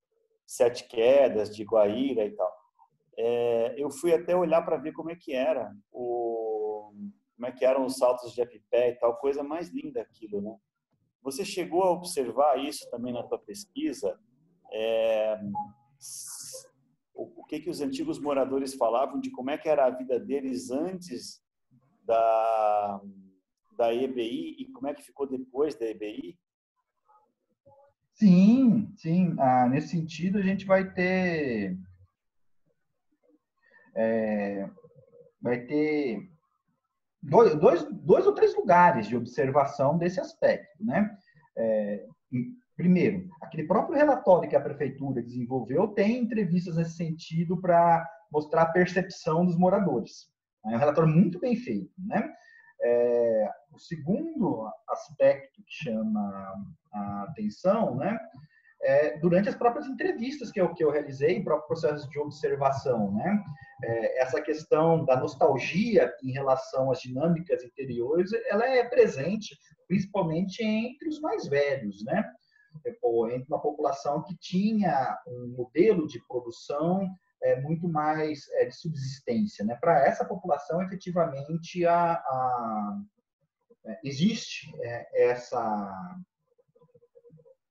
Sete Quedas, de Guaíra e tal. É, eu fui até olhar para ver como é que era o, como é que eram os saltos de Apipé e tal, coisa mais linda aquilo, né? Você chegou a observar isso também na tua pesquisa? É, o que que os antigos moradores falavam de como é que era a vida deles antes da da EBI e como é que ficou depois da EBI? Sim, sim. Ah, nesse sentido, a gente vai ter é, vai ter dois, dois, dois ou três lugares de observação desse aspecto, né? É, Primeiro, aquele próprio relatório que a prefeitura desenvolveu tem entrevistas nesse sentido para mostrar a percepção dos moradores. É um relatório muito bem feito, né? É, o segundo aspecto que chama a atenção, né, é, durante as próprias entrevistas que eu, que eu realizei, próprio processo de observação, né? É, essa questão da nostalgia em relação às dinâmicas interiores, ela é presente principalmente entre os mais velhos, né? Entre uma população que tinha um modelo de produção é, muito mais é, de subsistência, né? Para essa população, efetivamente, a, a é, existe é, essa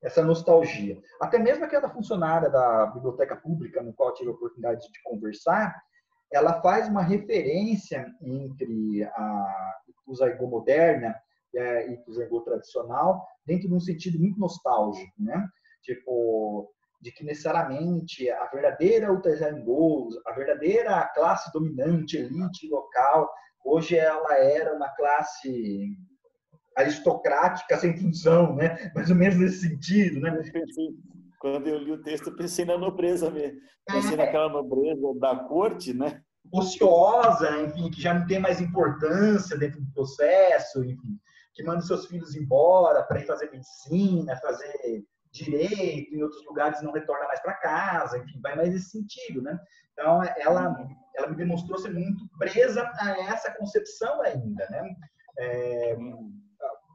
essa nostalgia. Até mesmo aquela funcionária da biblioteca pública, no qual tive a oportunidade de conversar, ela faz uma referência entre a Ituzaingó moderna e a Ituzaingó tradicional, dentro de um sentido muito nostálgico, né? Tipo, de que necessariamente a verdadeira Ituzaingó, a verdadeira classe dominante, elite local, hoje ela era uma classe aristocrática sem função, né? Mais ou menos nesse sentido, né? quando eu li o texto, pensei na nobreza mesmo. Pensei é. naquela nobreza da corte, né? Ociosa, enfim, que já não tem mais importância dentro do processo, enfim, que manda seus filhos embora para ir fazer medicina, fazer direito, em outros lugares não retorna mais para casa, enfim, vai mais nesse sentido, né? Então, ela, ela me demonstrou ser muito presa a essa concepção ainda, né? É,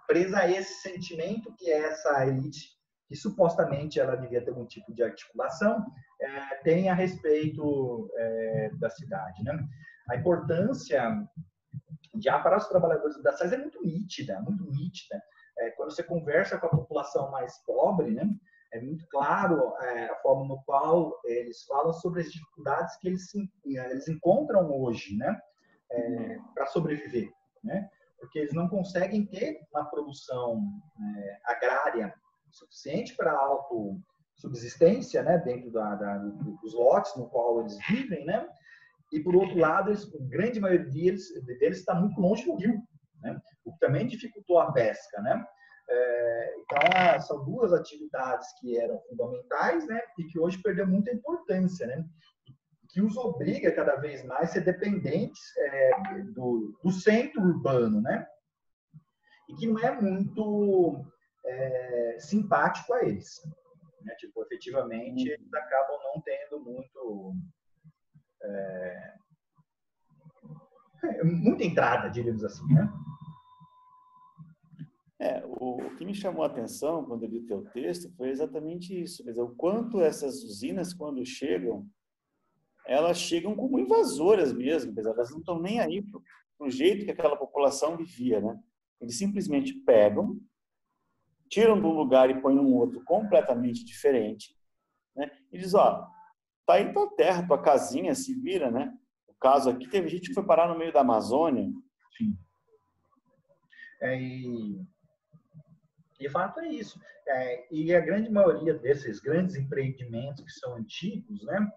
presa a esse sentimento que é essa elite, que supostamente ela devia ter algum tipo de articulação, é, tem a respeito é, da cidade. Né? A importância já para os trabalhadores da SAIS é muito nítida, muito nítida. É, quando você conversa com a população mais pobre, né, é muito claro é, a forma no qual eles falam sobre as dificuldades que eles, eles encontram hoje, né, é, para sobreviver, né? porque eles não conseguem ter uma produção é, agrária suficiente para autossubsistência, né, dentro da, da, dos lotes no qual eles vivem, né, e por outro lado, eles, a grande maioria deles está muito longe do rio, né, o que também dificultou a pesca, né. É, então, são duas atividades que eram fundamentais, né, e que hoje perdeu muita importância, né que os obriga cada vez mais a ser dependentes é, do, do, centro urbano, né? E que não é muito é, simpático a eles. Né? Tipo, efetivamente, eles acabam não tendo muito... É, é muita entrada, diríamos assim, né? É, o, o, que me chamou a atenção quando eu li o teu texto foi exatamente isso, quer dizer, o quanto essas usinas, quando chegam, elas chegam como invasoras mesmo, elas não estão nem aí para jeito que aquela população vivia, né? Eles simplesmente pegam, tiram de um lugar e põem num outro completamente diferente, né? E diz, ó, tá aí tua terra, tua casinha, se vira, né? O caso aqui, teve gente que foi parar no meio da Amazônia. Sim. É, e, de fato é isso. É, e a grande maioria desses grandes empreendimentos que são antigos, né?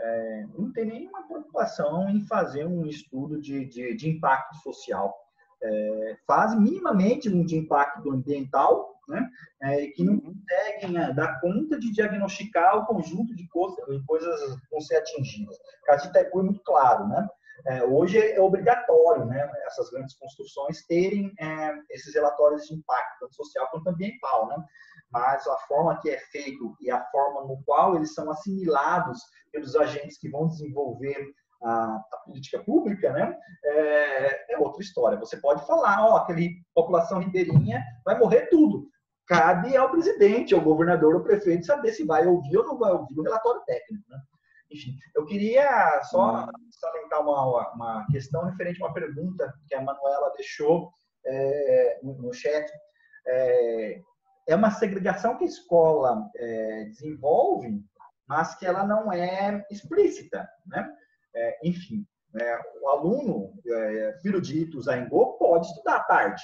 é, não tem nenhuma preocupação em fazer um estudo de, de, de impacto social. É, faz minimamente um de impacto ambiental, né, é, que não conseguem né, dar conta de diagnosticar o conjunto de coisas, de coisas que vão ser atingidas. O caso de Itaipu é muito claro, né? É, hoje é obrigatório, né, essas grandes construções terem é, esses relatórios de impacto, tanto social quanto ambiental, né? mas a forma que é feito e a forma no qual eles são assimilados pelos agentes que vão desenvolver a, a política pública, né, é, é, outra história. Você pode falar, ó, aquele população ribeirinha vai morrer tudo. Cabe ao presidente, ao governador, ao prefeito saber se vai ouvir ou não vai ouvir o relatório técnico, né? Enfim, eu queria só salientar uma, uma questão referente a uma pergunta que a Manuela deixou é, no, chat. É, é uma segregação que a escola é, desenvolve, mas que ela não é explícita, né? É, enfim, é, o aluno, é, filho de pode estudar à tarde.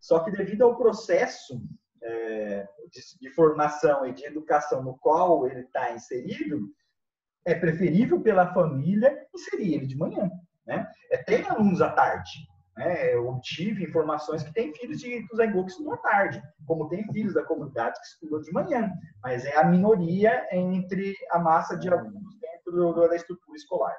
Só que devido ao processo é, de, de, formação e de educação no qual ele está inserido, é preferível pela família inserir ele de manhã. Né? É, tem alunos à tarde, né? Eu tive informações que tem filhos de Tuzangô que estudam à tarde, como tem filhos da comunidade que estudam de manhã, mas é a minoria entre a massa de alunos dentro da estrutura escolar.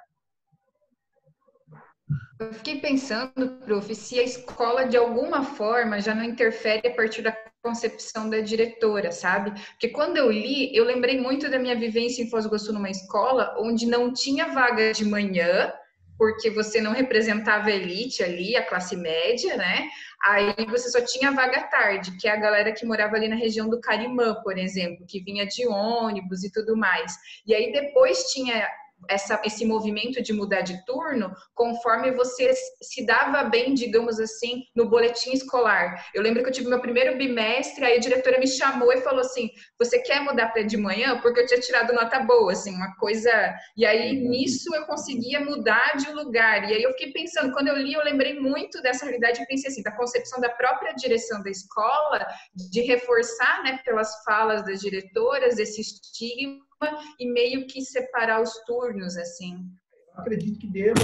Eu fiquei pensando, prof, se a escola de alguma forma já não interfere a partir da concepção da diretora, sabe? Porque quando eu li, eu lembrei muito da minha vivência em Foz do Iguaçu numa escola onde não tinha vaga de manhã, porque você não representava a elite ali, a classe média, né? Aí você só tinha vaga tarde, que é a galera que morava ali na região do Carimã, por exemplo, que vinha de ônibus e tudo mais. E aí depois tinha essa, esse movimento de mudar de turno conforme você se dava bem, digamos assim, no boletim escolar. Eu lembro que eu tive meu primeiro bimestre, aí a diretora me chamou e falou assim: Você quer mudar para de manhã? Porque eu tinha tirado nota boa, assim, uma coisa. E aí nisso eu conseguia mudar de lugar. E aí eu fiquei pensando, quando eu li, eu lembrei muito dessa realidade e pensei assim: da concepção da própria direção da escola, de reforçar, né, pelas falas das diretoras, esse estigma e meio que separar os turnos, assim. acredito que deva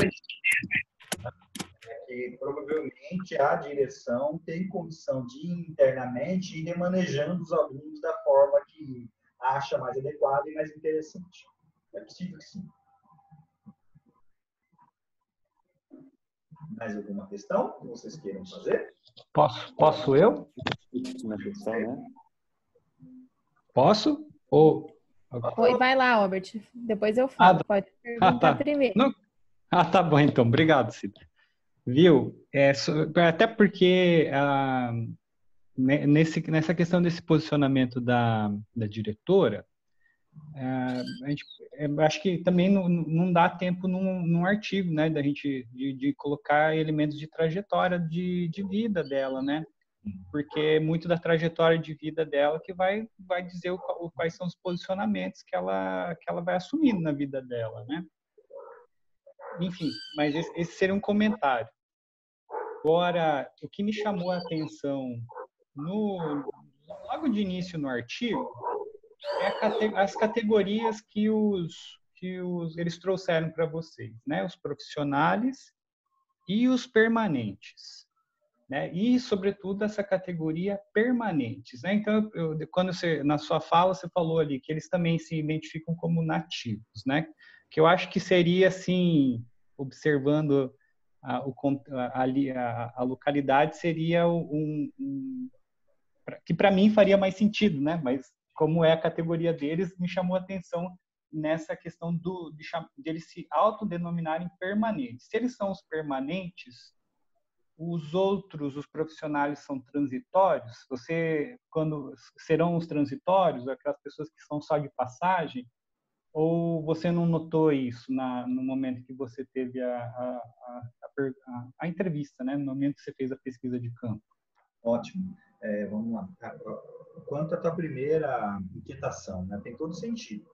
é que provavelmente a direção tem condição de internamente ir remanejando os alunos da forma que acha mais adequada e mais interessante. É possível que sim. Mais alguma questão que vocês queiram fazer? Posso, posso eu? Né? Posso? Ou Oi, vai lá, Albert. Depois eu falo. Ah, Pode perguntar ah, tá. primeiro. Não... Ah, tá bom, então. Obrigado, Cida. Viu? É, até porque ah, nesse, nessa questão desse posicionamento da, da diretora, é, a gente, é, acho que também não, não dá tempo num, num artigo, né, da gente de, de, colocar elementos de trajetória de, de vida dela, né? Porque é muito da trajetória de vida dela que vai vai dizer o, o, quais são os posicionamentos que ela que ela vai assumindo na vida dela, né? Enfim, mas esse, esse seria um comentário. Agora, o que me chamou a atenção no logo de início no artigo é as categorias que os que os eles trouxeram para vocês, né? Os profissionais e os permanentes né? E, sobretudo, essa categoria permanentes, né? Então, eu, quando você, na sua fala, você falou ali que eles também se identificam como nativos, né? Que eu acho que seria, assim, observando a, o, a, a, localidade, seria um, um que para mim faria mais sentido, né? Mas como é a categoria deles, me chamou a atenção nessa questão do de, de eles se autodenominarem permanentes. Se eles são os permanentes, os outros, os profissionais são transitórios? Você, quando serão os transitórios, aquelas pessoas que são só de passagem? Ou você não notou isso na, no momento que você teve a, a, a, a, entrevista, né? no momento que você fez a pesquisa de campo? Ótimo. É, vamos lá. Quanto à tua primeira inquietação, né? tem todo sentido.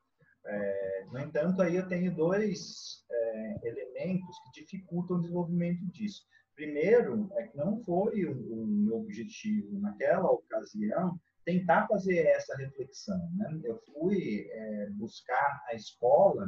É, no entanto, aí eu tenho dois é, elementos que dificultam o desenvolvimento disso. Primeiro, é que não foi o, meu objetivo naquela ocasião tentar fazer essa reflexão. Né? Eu fui é, buscar a escola,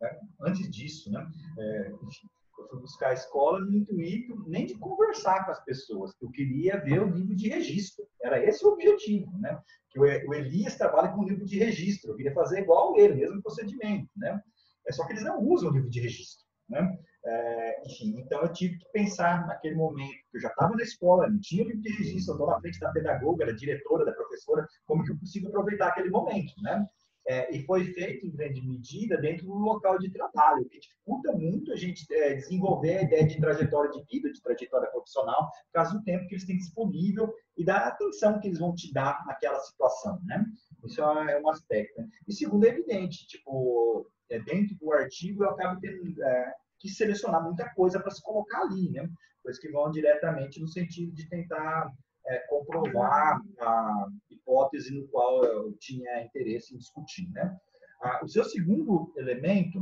né? antes disso, né? É, eu fui buscar a escola no intuito nem de conversar com as pessoas, eu queria ver o livro de registro. Era esse o objetivo, né? Que o Elias trabalha com o livro de registro, eu queria fazer igual ele, mesmo procedimento, né? É só que eles não usam o livro de registro, né? É, enfim, então eu tive que pensar naquele momento, que eu já estava na escola, não tinha livro de registro, eu estou na frente da pedagoga, da diretora, da professora, como que eu consigo aproveitar aquele momento, né? É, e foi feito em grande medida dentro do local de trabalho, o que dificulta muito a gente é, desenvolver a ideia de trajetória de vida, de trajetória profissional, por causa do tempo que eles têm disponível e da atenção que eles vão te dar naquela situação, né? Isso é um aspecto. E segundo, é evidente, tipo, é, dentro do artigo eu acabo tendo é, que selecionar muita coisa para se colocar ali, né? Coisas que vão diretamente no sentido de tentar é, comprovar a hipótese no qual eu tinha interesse em discutir, né? Ah, o seu segundo elemento,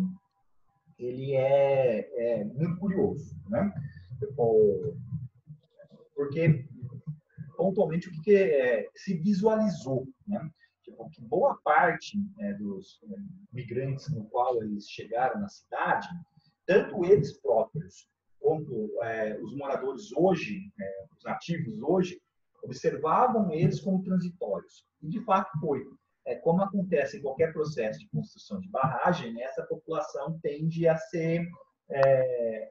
ele é, é muito curioso, né? Porque, pontualmente, o que, que é, se visualizou, né? Tipo, que boa parte né, dos é, migrantes no qual eles chegaram na cidade tanto eles próprios quanto é, os moradores hoje, é, os nativos hoje, observavam eles como transitórios. E de fato foi. É, como acontece em qualquer processo de construção de barragem, né, essa população tende a ser é,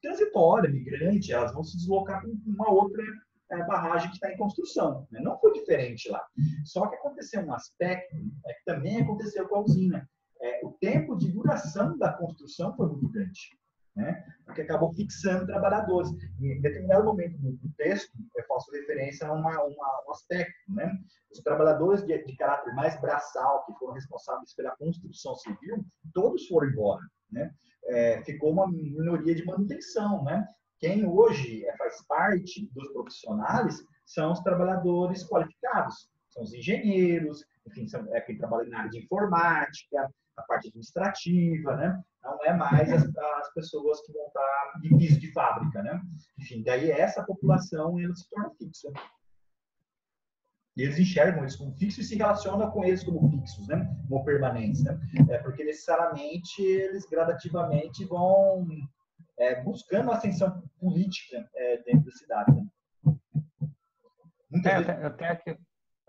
transitória, migrante, elas vão se deslocar para uma outra é, barragem que está em construção. Né? Não foi diferente lá. Só que aconteceu um aspecto é, que também aconteceu com a usina. É, o tempo de duração da construção foi muito grande. Né? Porque acabou fixando trabalhadores. Em determinado momento do, do texto, eu faço referência a uma, uma, um aspecto. Né? Os trabalhadores de, de, caráter mais braçal, que foram responsáveis pela construção civil, todos foram embora. Né? É, ficou uma minoria de manutenção. Né? Quem hoje é, faz parte dos profissionais são os trabalhadores qualificados, são os engenheiros, enfim, são, é quem trabalha na área de informática, a parte administrativa, né? Não é mais as, as pessoas que vão estar de piso de fábrica, né? Enfim, daí essa população ela se torna fixa. E eles enxergam eles como fixos e se relacionam com eles como fixos, né? Como permanentes, né? É porque necessariamente eles gradativamente vão é, buscando ascensão política é, dentro da cidade. Né? Muitas, é, vezes, até, até,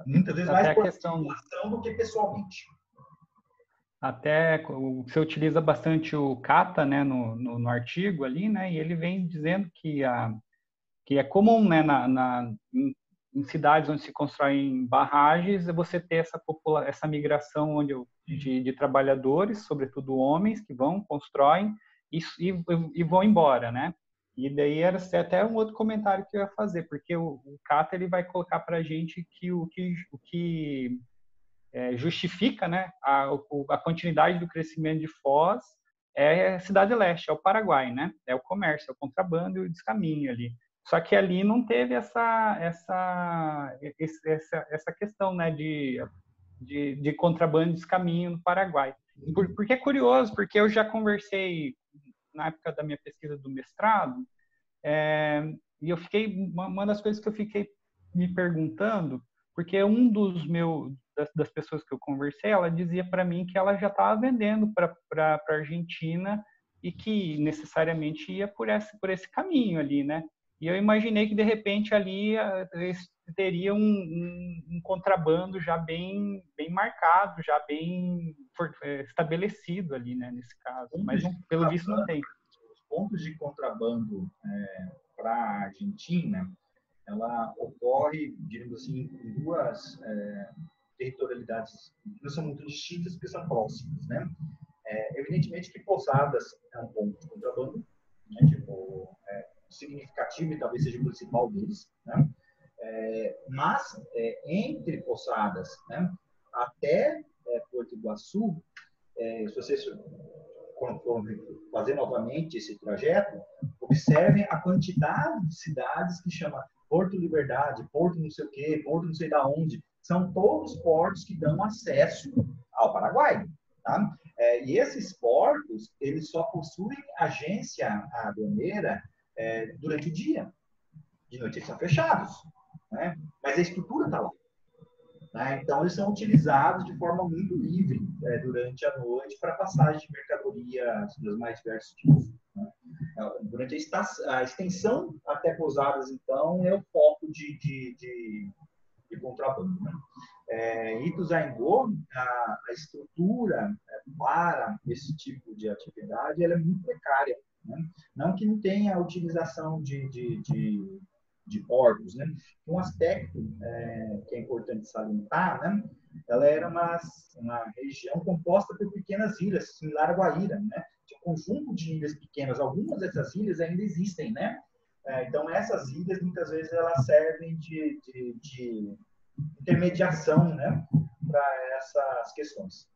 muitas vezes mais por questão do que pessoalmente. Até você utiliza bastante o kata, né, no, no, no, artigo ali, né, e ele vem dizendo que a que é comum, né, na, na em, em, cidades onde se constroem barragens, você ter essa popula essa migração onde de, de trabalhadores, sobretudo homens, que vão constroem e, e, e vão embora, né? E daí era até um outro comentário que eu ia fazer, porque o, o Kata ele vai colocar para gente que o que, o que é, justifica né, a, a continuidade do crescimento de Foz é a Cidade Leste, é o Paraguai, né? É o comércio, é o contrabando e o descaminho ali. Só que ali não teve essa essa essa, essa questão, né, de, de, de contrabando e descaminho no Paraguai. Por, porque é curioso, porque eu já conversei na época da minha pesquisa do mestrado, é, e eu fiquei uma das coisas que eu fiquei me perguntando, porque um dos meus das, das pessoas que eu conversei, ela dizia para mim que ela já estava vendendo para a Argentina e que necessariamente ia por esse, por esse caminho ali, né? E eu imaginei que de repente ali teria um, um, um, contrabando já bem, bem marcado, já bem é, estabelecido ali, né? Nesse caso, mas não, pelo visto não tem. Os pontos de contrabando é, para a Argentina, ela ocorre, digamos assim, em duas é, territorialidades não são muito distintas porque são próximas, né? É, evidentemente que Posadas é um ponto de contrabando, né? tipo, é, significativo e talvez seja o principal deles, né? É, mas é, entre Posadas, né, até é, Porto Iguaçu, é, se vocês quando fazer novamente esse trajeto, observem a quantidade de cidades que chama Porto Liberdade, Porto não sei o quê, Porto não sei da onde, são todos portos que dão acesso ao Paraguai. Tá? É, e esses portos, eles só possuem agência aduaneira é, durante o dia. De noite eles são fechados. Né? Mas a estrutura está lá. Né? Então, eles são utilizados de forma muito livre é, durante a noite para passagem de mercadorias dos mais diversos tipos. Né? É, durante a, a, extensão até pousadas, então, é o foco de, de, de de contrabando. É, Ituzaingó, a, a estrutura é, para esse tipo de atividade ela é muito precária. Né? Não que não tenha a utilização de, de, de, de portos. Né? Um aspecto é, que é importante salientar, né? ela era uma, uma região composta por pequenas ilhas, similar a Guaíra. Né? um conjunto de ilhas pequenas. Algumas dessas ilhas ainda existem, né? É, então, essas ilhas, muitas vezes, elas servem de, de, de intermediação né, para essas questões.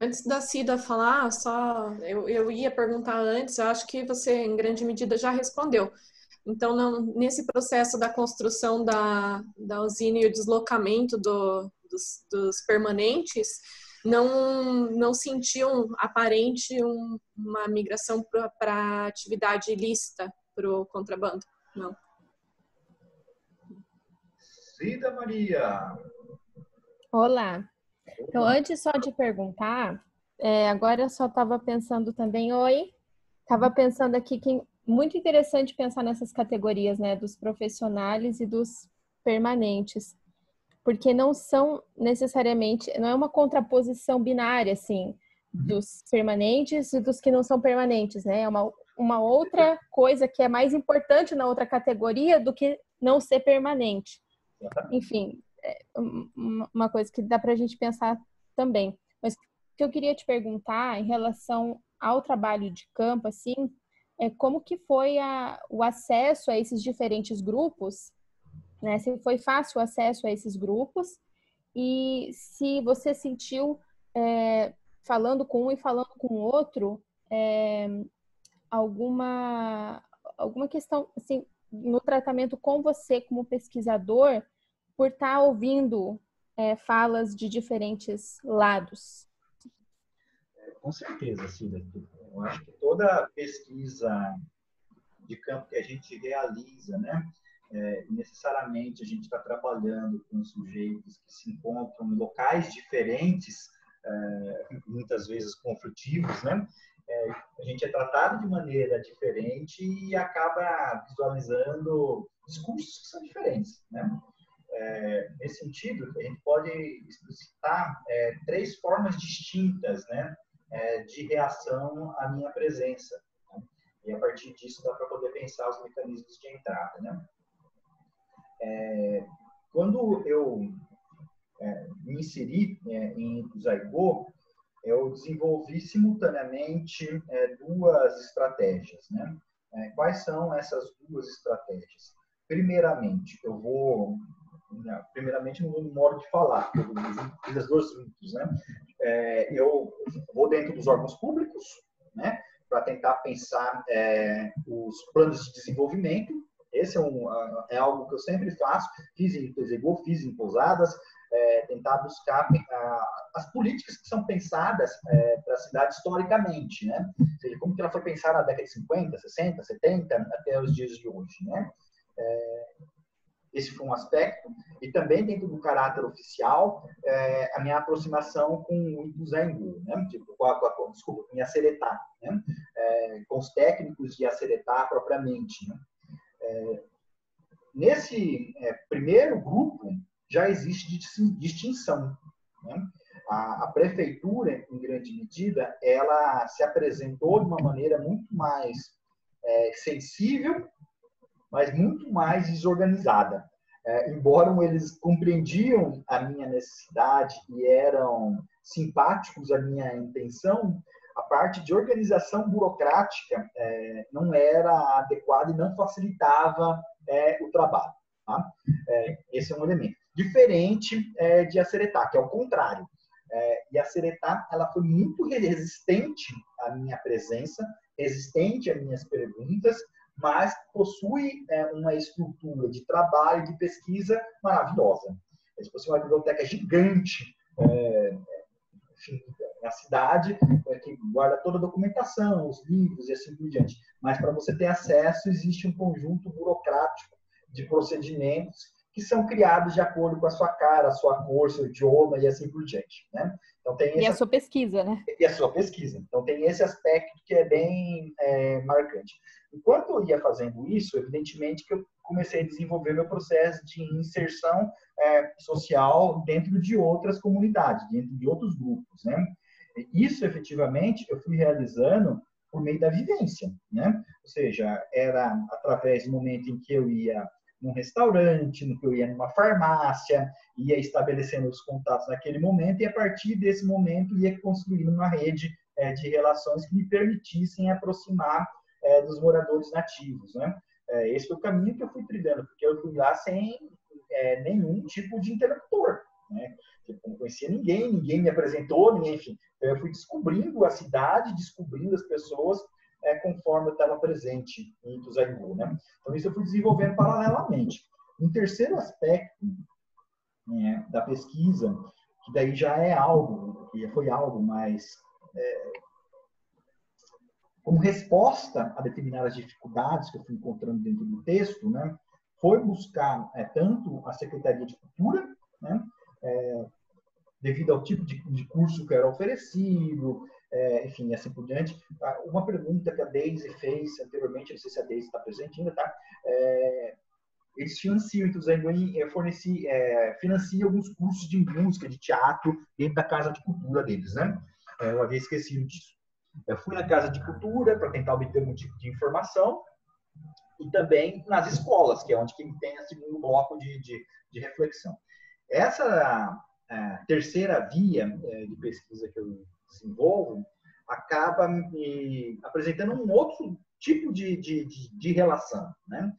Antes da Cida falar, só eu, eu ia perguntar antes, eu acho que você, em grande medida, já respondeu. Então, não, nesse processo da construção da, da usina e o deslocamento do, dos, dos permanentes, não, não sentiam aparente um, uma migração para atividade ilícita, para o contrabando? Não. Cida Maria. Olá. Então, antes só de perguntar, é, agora eu só estava pensando também, oi, estava pensando aqui que muito interessante pensar nessas categorias, né, dos profissionais e dos permanentes porque não são necessariamente, não é uma contraposição binária, assim, dos permanentes e dos que não são permanentes, né? É uma, uma outra coisa que é mais importante na outra categoria do que não ser permanente. Enfim, é uma coisa que dá para a gente pensar também. Mas o que eu queria te perguntar em relação ao trabalho de campo, assim, é como que foi a, o acesso a esses diferentes grupos, né? Se foi fácil o acesso a esses grupos e se você sentiu é, falando com um e falando com o outro é, alguma alguma questão assim no tratamento com você como pesquisador por estar tá ouvindo é, falas de diferentes lados? Com certeza, Cida. Eu acho que toda pesquisa de campo que a gente realiza, né, é, necessariamente a gente está trabalhando com sujeitos que se encontram em locais diferentes, é, muitas vezes conflitivos, né? É, a gente é tratado de maneira diferente e acaba visualizando discursos que são diferentes, né? É, nesse sentido, a gente pode explicitar é, três formas distintas, né, é, de reação à minha presença. Né? E a partir disso dá para poder pensar os mecanismos de entrada, né? É, quando eu é, me inseri é, em Ituzaingó, eu desenvolvi simultaneamente é, duas estratégias. Né? É, quais são essas duas estratégias? Primeiramente, eu vou não, primeiramente no modo de falar, fiz as duas juntos, né? É, eu vou dentro dos órgãos públicos, né? Para tentar pensar é, os planos de desenvolvimento. Esse é, um, é algo que eu sempre faço. Fiz em Pesegô, fiz em Pousadas, é, tentar buscar a, as políticas que são pensadas é, para a cidade historicamente, né? Ou seja, como que ela foi pensada na década de 50, 60, 70, até os dias de hoje, né? É, esse foi um aspecto. E também dentro do caráter oficial, é, a minha aproximação com o Ituzaingó, né? Tipo, com a, com a, desculpa, com Iaceretá, né? É, com os técnicos de Iaceretá propriamente, né? É, nesse é, primeiro grupo, já existe distinção. Né? A, a, prefeitura, em grande medida, ela se apresentou de uma maneira muito mais é, sensível, mas muito mais desorganizada. É, embora eles compreendiam a minha necessidade e eram simpáticos à minha intenção, a parte de organização burocrática é, não era adequada e não facilitava é, o trabalho. Tá? É, esse é um elemento diferente é, de Aceretá, que é o contrário. É, e a Aceretá, ela foi muito resistente à minha presença, resistente às minhas perguntas, mas possui é, uma estrutura de trabalho, de pesquisa maravilhosa. Eles possuem uma biblioteca gigante enfim, na cidade, é, que guarda toda a documentação, os livros e assim por diante. Mas para você ter acesso, existe um conjunto burocrático de procedimentos que são criados de acordo com a sua cara, a sua cor, seu idioma e assim por diante. Né? Então, tem e a sua pesquisa, né? E a sua pesquisa. Então, tem esse aspecto que é bem é, marcante. Enquanto eu ia fazendo isso, evidentemente que eu comecei a desenvolver meu processo de inserção é, social dentro de outras comunidades, dentro de outros grupos. Né? Isso, efetivamente, eu fui realizando por meio da vivência. Né? Ou seja, era através do momento em que eu ia num restaurante, no que eu ia numa farmácia, ia estabelecendo os contatos naquele momento e a partir desse momento ia construindo uma rede é, de relações que me permitissem aproximar é, dos moradores nativos, né? É, esse foi o caminho que eu fui trilhando, porque eu fui lá sem nenhum tipo de interlocutor, né? Eu não conhecia ninguém, ninguém me apresentou, enfim. Então, eu fui descobrindo a cidade, descobrindo as pessoas é, conforme eu estava presente em Ituzaingó, né? Então, isso eu fui desenvolvendo paralelamente. Um terceiro aspecto é, da pesquisa, que daí já é algo, que foi algo mais é, como resposta a determinadas dificuldades que eu fui encontrando dentro do texto, né, foi buscar é, tanto a Secretaria de Cultura, né, é, devido ao tipo de, de, curso que era oferecido, é, enfim, assim por diante. Ah, uma pergunta que a Deise fez anteriormente, não sei se a Deise está presente ainda, tá? É, eles financiam, então o Zanguini é, é, financia alguns cursos de música, de teatro, dentro da Casa de Cultura deles, né? É, eu havia esquecido disso. Eu fui na Casa de Cultura para tentar obter algum tipo de informação e também nas escolas, que é onde tem esse segundo bloco de, de, de reflexão. Essa terceira via é, de pesquisa que eu desenvolvo acaba me apresentando um outro tipo de, de, de, de relação, né?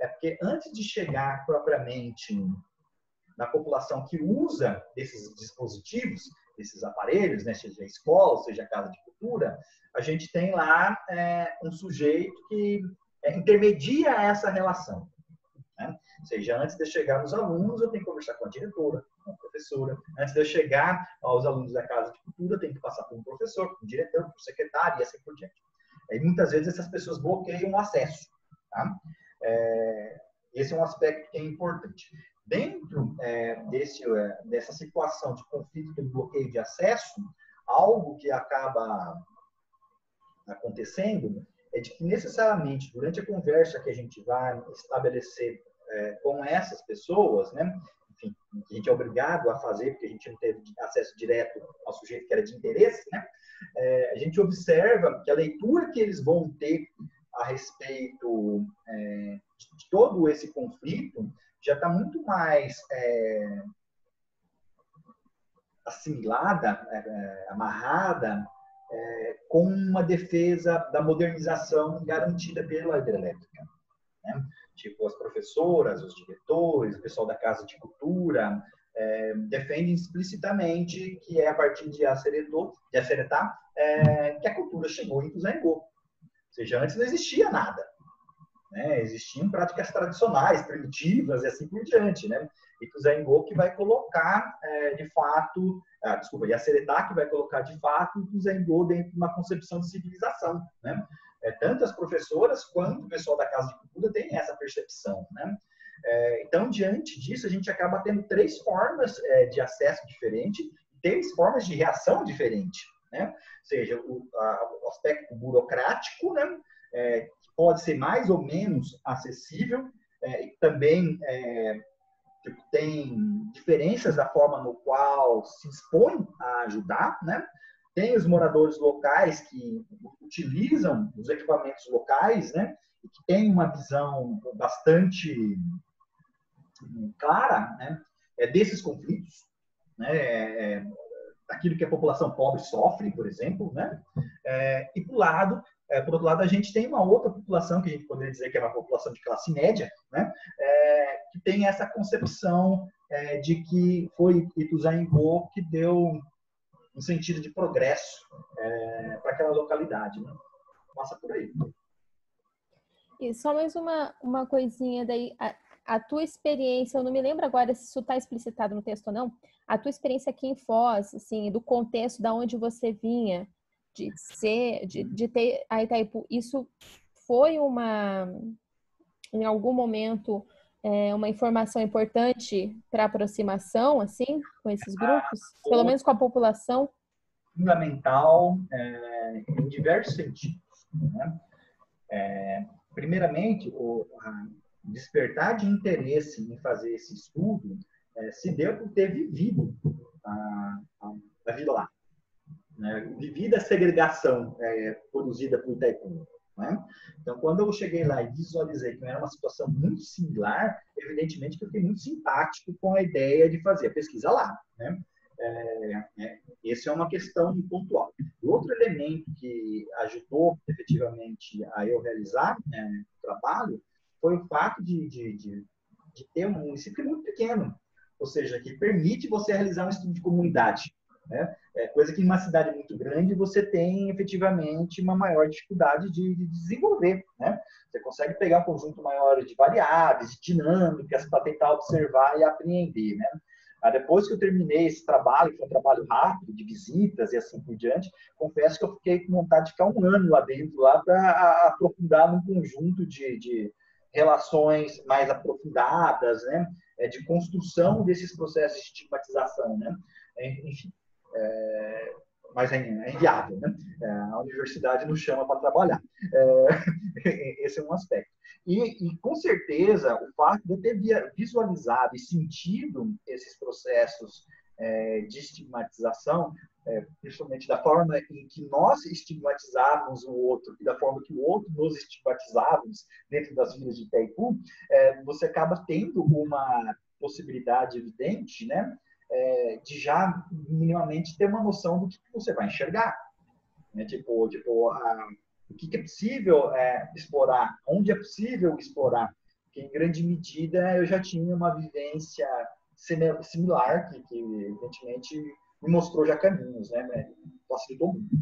É porque antes de chegar propriamente na população que usa esses dispositivos, esses aparelhos, né, seja a escola, seja a casa de cultura, a gente tem lá é, um sujeito que é, intermedia essa relação. Né? Ou seja, antes de chegar nos alunos, eu tenho que conversar com a diretora, com a professora. Antes de eu chegar aos alunos da casa de cultura, eu tenho que passar por um professor, por um diretor, por um secretário e assim por diante. E muitas vezes essas pessoas bloqueiam o acesso. Tá? É, esse é um aspecto que é importante. Dentro é, desse, é, dessa situação de conflito de bloqueio de acesso, algo que acaba acontecendo é de que necessariamente durante a conversa que a gente vai estabelecer é, com essas pessoas, né, enfim, que a gente é obrigado a fazer porque a gente não teve acesso direto ao sujeito que era de interesse, né, é, a gente observa que a leitura que eles vão ter a respeito é, de todo esse conflito já está muito mais é, assimilada, é, é, amarrada é, com uma defesa da modernização garantida pela hidrelétrica. Né? Tipo, as professoras, os diretores, o pessoal da Casa de Cultura, é, defendem explicitamente que é a partir de Acereto, de Aceretá é, que a cultura chegou em Tuzangô. Ou seja, antes não existia nada. Né? Existiam práticas tradicionais, primitivas e assim por diante. Né? E Tuzangô que vai colocar, é, de fato, ah, desculpa, e Aceretá que vai colocar, de fato, Tuzangô dentro de uma concepção de civilização. Né? É, tanto as professoras quanto o pessoal da Casa de Cultura têm essa percepção. Né? É, então, diante disso, a gente acaba tendo três formas é, de acesso diferente, três formas de reação diferente, né? Ou seja, o, a, o aspecto burocrático, né? É, pode ser mais ou menos acessível, é, também é, tipo, tem diferenças da forma no qual se expõe a ajudar, né? Tem os moradores locais que utilizam os equipamentos locais, né? E que tem uma visão bastante clara né, é desses conflitos, né, é, é, daquilo que a população pobre sofre, por exemplo, né, é, e por lado, é, por outro lado, a gente tem uma outra população que a gente poderia dizer que é uma população de classe média, né, é, que tem essa concepção é, de que foi Ituzaingó que deu um sentido de progresso para aquela localidade. Né? Passa por aí. E só mais uma, uma coisinha daí a tua experiência, eu não me lembro agora se isso está explicitado no texto ou não, a tua experiência aqui em Foz, assim, do contexto da onde você vinha, de ser, de, de ter a Itaipu, isso foi uma, em algum momento, é, uma informação importante para aproximação, assim, com esses grupos? Pelo menos com a população? Fundamental é, em diversos sentidos. Né? É, primeiramente, o, despertar de interesse em fazer esse estudo é, se deu por ter vivido a, a, a vida lá. Né? Vivida a segregação é, produzida por Itaipu. Né? Então, quando eu cheguei lá e visualizei que era uma situação muito similar, evidentemente que eu fiquei muito simpático com a ideia de fazer a pesquisa lá. Né? É, é, essa é uma questão pontual. Outro elemento que ajudou efetivamente a eu realizar né, o trabalho foi o fato de, de, de, de ter um município muito pequeno, ou seja, que permite você realizar um estudo de comunidade. Né? É coisa que em uma cidade muito grande você tem efetivamente uma maior dificuldade de, de desenvolver. Né? Você consegue pegar um conjunto maior de variáveis, de dinâmicas para tentar observar e apreender. Né? Mas depois que eu terminei esse trabalho, que foi um trabalho rápido, de visitas e assim por diante, confesso que eu fiquei com vontade de ficar um ano lá dentro, lá para aprofundar num conjunto de, de, relações mais aprofundadas, né, é, de construção desses processos de estigmatização, né, é, enfim, é, mas é, é inviável, né, é, a universidade nos chama para trabalhar, é, esse é um aspecto. E, e, com certeza, o fato de eu ter visualizado e sentido esses processos de estigmatização é, principalmente da forma em que nós estigmatizávamos o outro e da forma que o outro nos estigmatizávamos dentro das vilas de Itaipu, é, você acaba tendo uma possibilidade evidente, né, é, de já minimamente ter uma noção do que você vai enxergar. Né? Tipo, tipo a, o que, é possível é, explorar, onde é possível explorar. Porque, em grande medida, eu já tinha uma vivência similar, que, que evidentemente me mostrou já caminhos, né? Facilitou muito.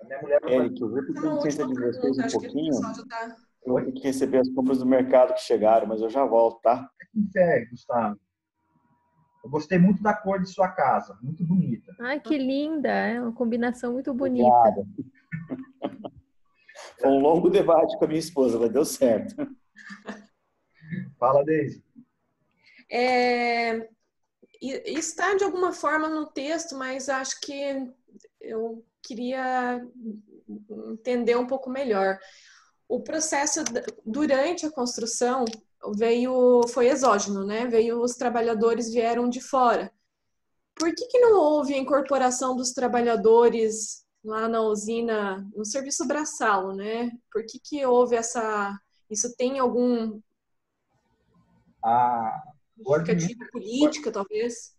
A minha mulher Eric, eu vou licença de vocês um pouquinho. Eu vou ter que receber as compras do mercado que chegaram, mas eu já volto, tá? É Gustavo. Eu gostei muito da cor de sua casa, muito bonita. Ai, que linda! É uma combinação muito bonita. Obrigada. Foi um longo debate com a minha esposa, mas deu certo. Fala, Deise. É, está de alguma forma no texto, mas acho que eu queria entender um pouco melhor. O processo durante a construção veio foi exógeno, né? Veio os trabalhadores vieram de fora. Por que, que não houve a incorporação dos trabalhadores lá na usina, no serviço braçal, né? Por que, que houve essa. Isso tem algum. A, justificativa política, talvez?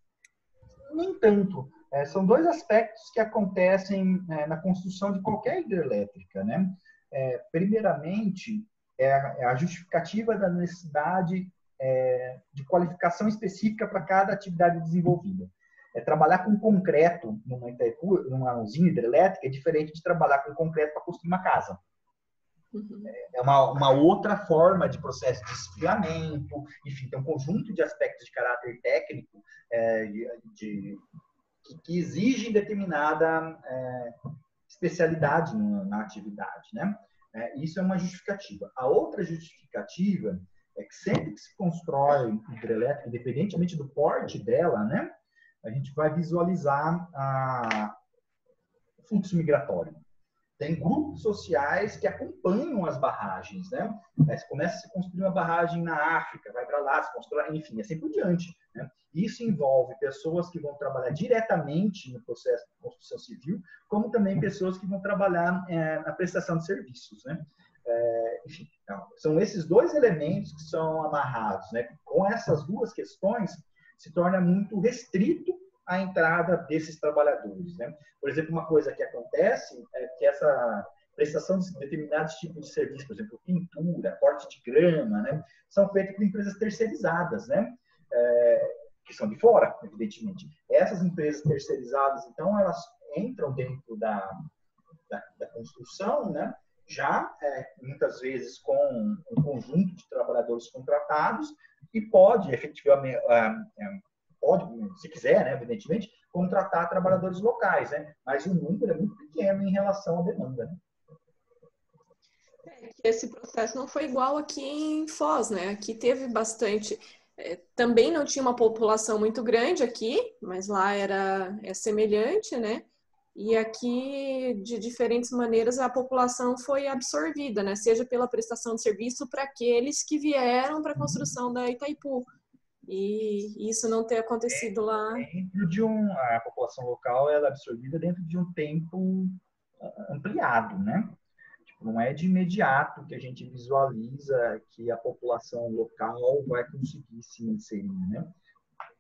Nem tanto. É, são dois aspectos que acontecem é, na construção de qualquer hidrelétrica. Né? É, primeiramente, é a, é a, justificativa da necessidade é, de qualificação específica para cada atividade desenvolvida. É, trabalhar com concreto numa, Itaipu, numa usina hidrelétrica é diferente de trabalhar com concreto para construir uma casa. Uhum. É uma, uma outra forma de processo de esfriamento, enfim, tem um conjunto de aspectos de caráter técnico é, de, de que, que, exigem determinada é, especialidade na, na, atividade, né? É, isso é uma justificativa. A outra justificativa é que sempre que se constrói hidrelétrica, independentemente do porte dela, né, a gente vai visualizar a, o fluxo migratório. Tem grupos sociais que acompanham as barragens, né? Começa a se construir uma barragem na África, vai para lá, se constrói, enfim, assim por diante. Né? Isso envolve pessoas que vão trabalhar diretamente no processo de construção civil, como também pessoas que vão trabalhar é, na prestação de serviços, né? É, enfim, então, são esses dois elementos que são amarrados, né? Com essas duas questões, se torna muito restrito a entrada desses trabalhadores. Né? Por exemplo, uma coisa que acontece é que essa prestação de determinados tipos de serviços, por exemplo, pintura, corte de grama, né, são feitas por empresas terceirizadas, né, é, que são de fora, evidentemente. Essas empresas terceirizadas, então, elas entram dentro da, da, da construção, né, já é, muitas vezes com um conjunto de trabalhadores contratados e pode efetivamente é, pode, se quiser, né, evidentemente, contratar trabalhadores locais, né? Mas o número é muito pequeno em relação à demanda. Né? É, esse processo não foi igual aqui em Foz, né? Aqui teve bastante. É, também não tinha uma população muito grande aqui, mas lá era é semelhante, né? E aqui, de diferentes maneiras, a população foi absorvida, né? Seja pela prestação de serviço para aqueles que vieram para a construção da Itaipu e isso não ter acontecido lá. Dentro de um, a população local ela é absorvida dentro de um tempo ah, ampliado, né? Não é de imediato que a gente visualiza que a população local vai conseguir se inserir, né?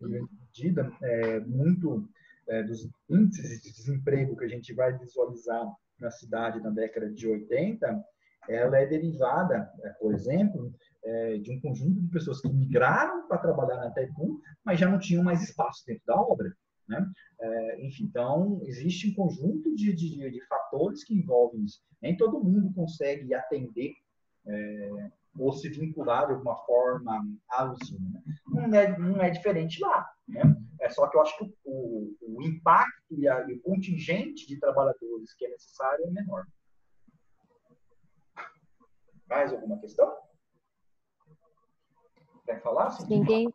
Em medida, é, muito é, dos índices de desemprego que a gente vai visualizar na cidade na década de 80, ela é derivada, é, por exemplo, é, de um conjunto de pessoas que migraram para trabalhar na Taipum, mas já não tinham mais espaço dentro da obra. Né? É, enfim, então, existe um conjunto de, de, de, fatores que envolvem isso. Nem todo mundo consegue atender é, ou se vincular de alguma forma à usina. Né? Não, é, não é diferente lá. Né? É só que eu acho que o, o impacto e, a, e o contingente de trabalhadores que é necessário é menor. Mais alguma questão? Quer falar? Cíntia? Ninguém.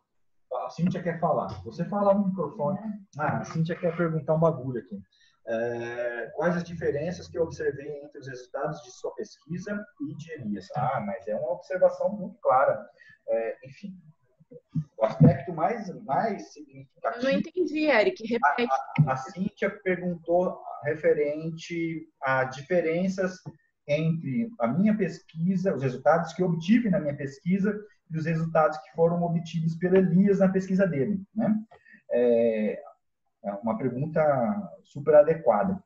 A Cíntia quer falar. Você fala no microfone. Ah, a Cíntia quer perguntar um bagulho aqui. É, quais as diferenças que eu observei entre os resultados de sua pesquisa e de Elias? Ah, mas é uma observação muito clara. É, enfim, O aspecto mais, mais significativo. Eu não entendi, Eric. Repete. A, a, a Cíntia perguntou referente a diferenças entre a minha pesquisa, os resultados que obtive na minha pesquisa os resultados que foram obtidos pelo Elias na pesquisa dele. Né? É, é uma pergunta super adequada.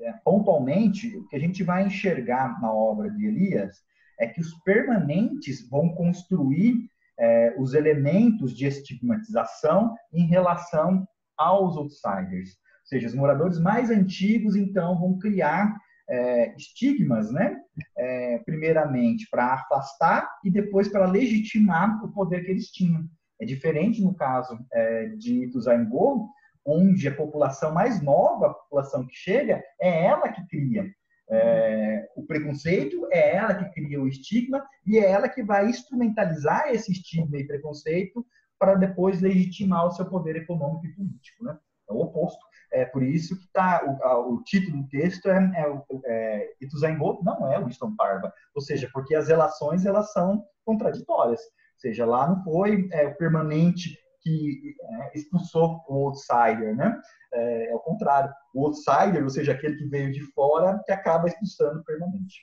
É, pontualmente, o que a gente vai enxergar na obra de Elias é que os permanentes vão construir é, os elementos de estigmatização em relação aos outsiders. Ou seja, os moradores mais antigos, então, vão criar é, estigmas, né? É, primeiramente para afastar e depois para legitimar o poder que eles tinham. É diferente no caso é, de Ituzaingó, onde a população mais nova, a população que chega, é ela que cria. É, o preconceito é ela que cria o estigma e é ela que vai instrumentalizar esse estigma e preconceito para depois legitimar o seu poder econômico e político. Né? É o oposto. É por isso que tá, o, o título do texto é, é, é Ituzaingó não é Winston Parva, ou seja, porque as relações elas são contraditórias. Ou seja, lá não foi é, permanente que é, expulsou o outsider, né? É, é, o contrário. O outsider, ou seja, aquele que veio de fora, que acaba expulsando permanente.